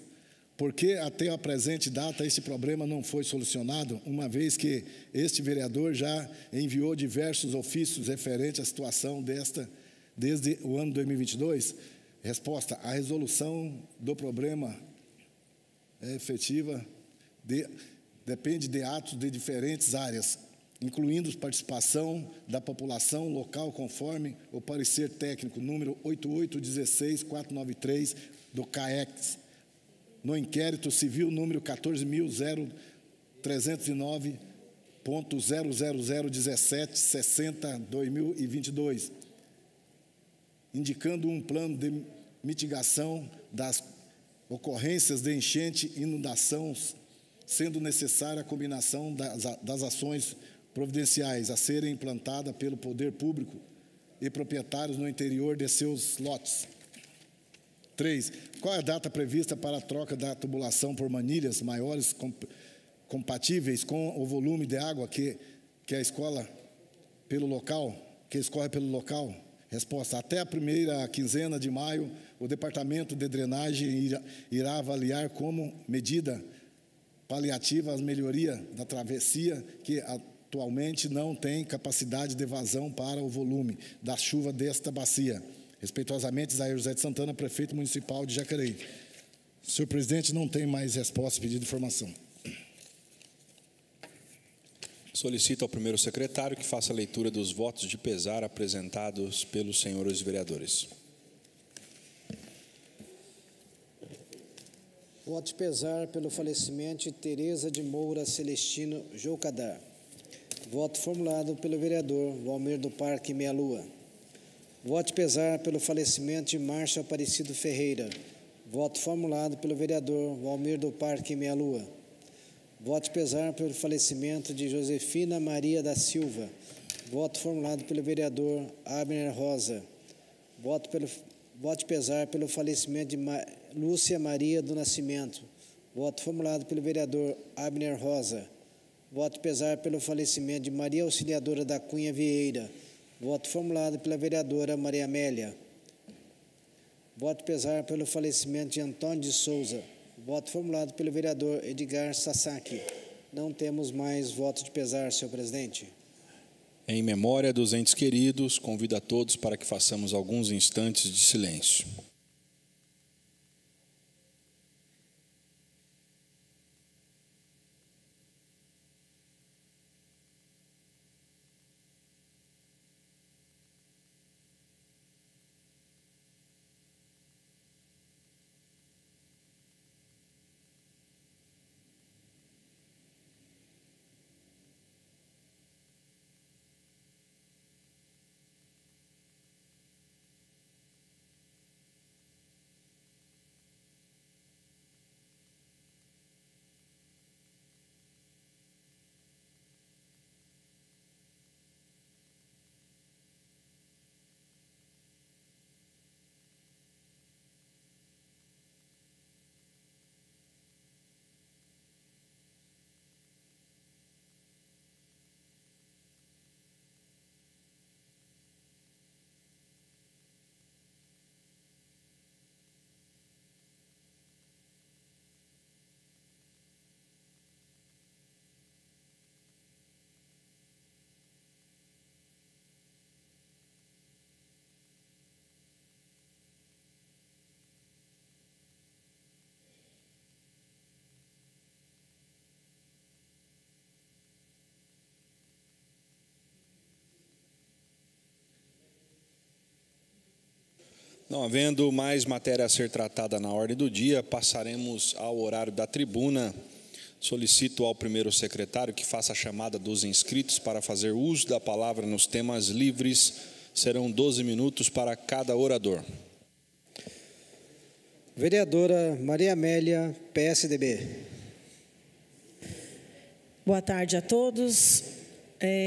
por que até a presente data esse problema não foi solucionado, uma vez que este vereador já enviou diversos ofícios referentes à situação desta desde o ano 2022? Resposta: a resolução do problema é efetiva de, depende de atos de diferentes áreas, incluindo participação da população local, conforme o parecer técnico número 8816493 do CAEX, no inquérito civil número 14.309.0001760-2022, indicando um plano de mitigação das ocorrências de enchente e inundação, sendo necessária a combinação das, das ações providenciais a serem implantadas pelo poder público e proprietários no interior de seus lotes. 3. Qual é a data prevista para a troca da tubulação por manilhas maiores compatíveis com o volume de água que, que a escola pelo local, que escorre pelo local? Resposta: até a primeira quinzena de maio, o Departamento de Drenagem irá, irá avaliar como medida paliativa a melhoria da travessia que a, atualmente não tem capacidade de evasão para o volume da chuva desta bacia. Respeitosamente, Zair José de Santana, prefeito municipal de Jacareí. Senhor presidente, não tem mais resposta pedido de informação. Solicito ao primeiro secretário que faça a leitura dos votos de pesar apresentados pelos senhores vereadores. Voto de pesar pelo falecimento de Tereza de Moura Celestino Jocadar. Voto formulado pelo vereador Valmir do Parque Meia Lua. Voto pesar pelo falecimento de Márcio Aparecido Ferreira. Voto formulado pelo vereador Valmir do Parque Meia Lua. Voto pesar pelo falecimento de Josefina Maria da Silva. Voto formulado pelo vereador Abner Rosa. Voto, pelo, voto pesar pelo falecimento de Ma, Lúcia Maria do Nascimento. Voto formulado pelo vereador Abner Rosa. Voto pesar pelo falecimento de Maria Auxiliadora da Cunha Vieira. Voto formulado pela vereadora Maria Amélia. Voto pesar pelo falecimento de Antônio de Souza. Voto formulado pelo vereador Edgar Sasaki. Não temos mais voto de pesar, senhor presidente. Em memória dos entes queridos, convido a todos para que façamos alguns instantes de silêncio. Não havendo mais matéria a ser tratada na ordem do dia, passaremos ao horário da tribuna. Solicito ao primeiro secretário que faça a chamada dos inscritos para fazer uso da palavra nos temas livres. Serão 12 minutos para cada orador. Vereadora Maria Amélia, PSDB. Boa tarde a todos. É...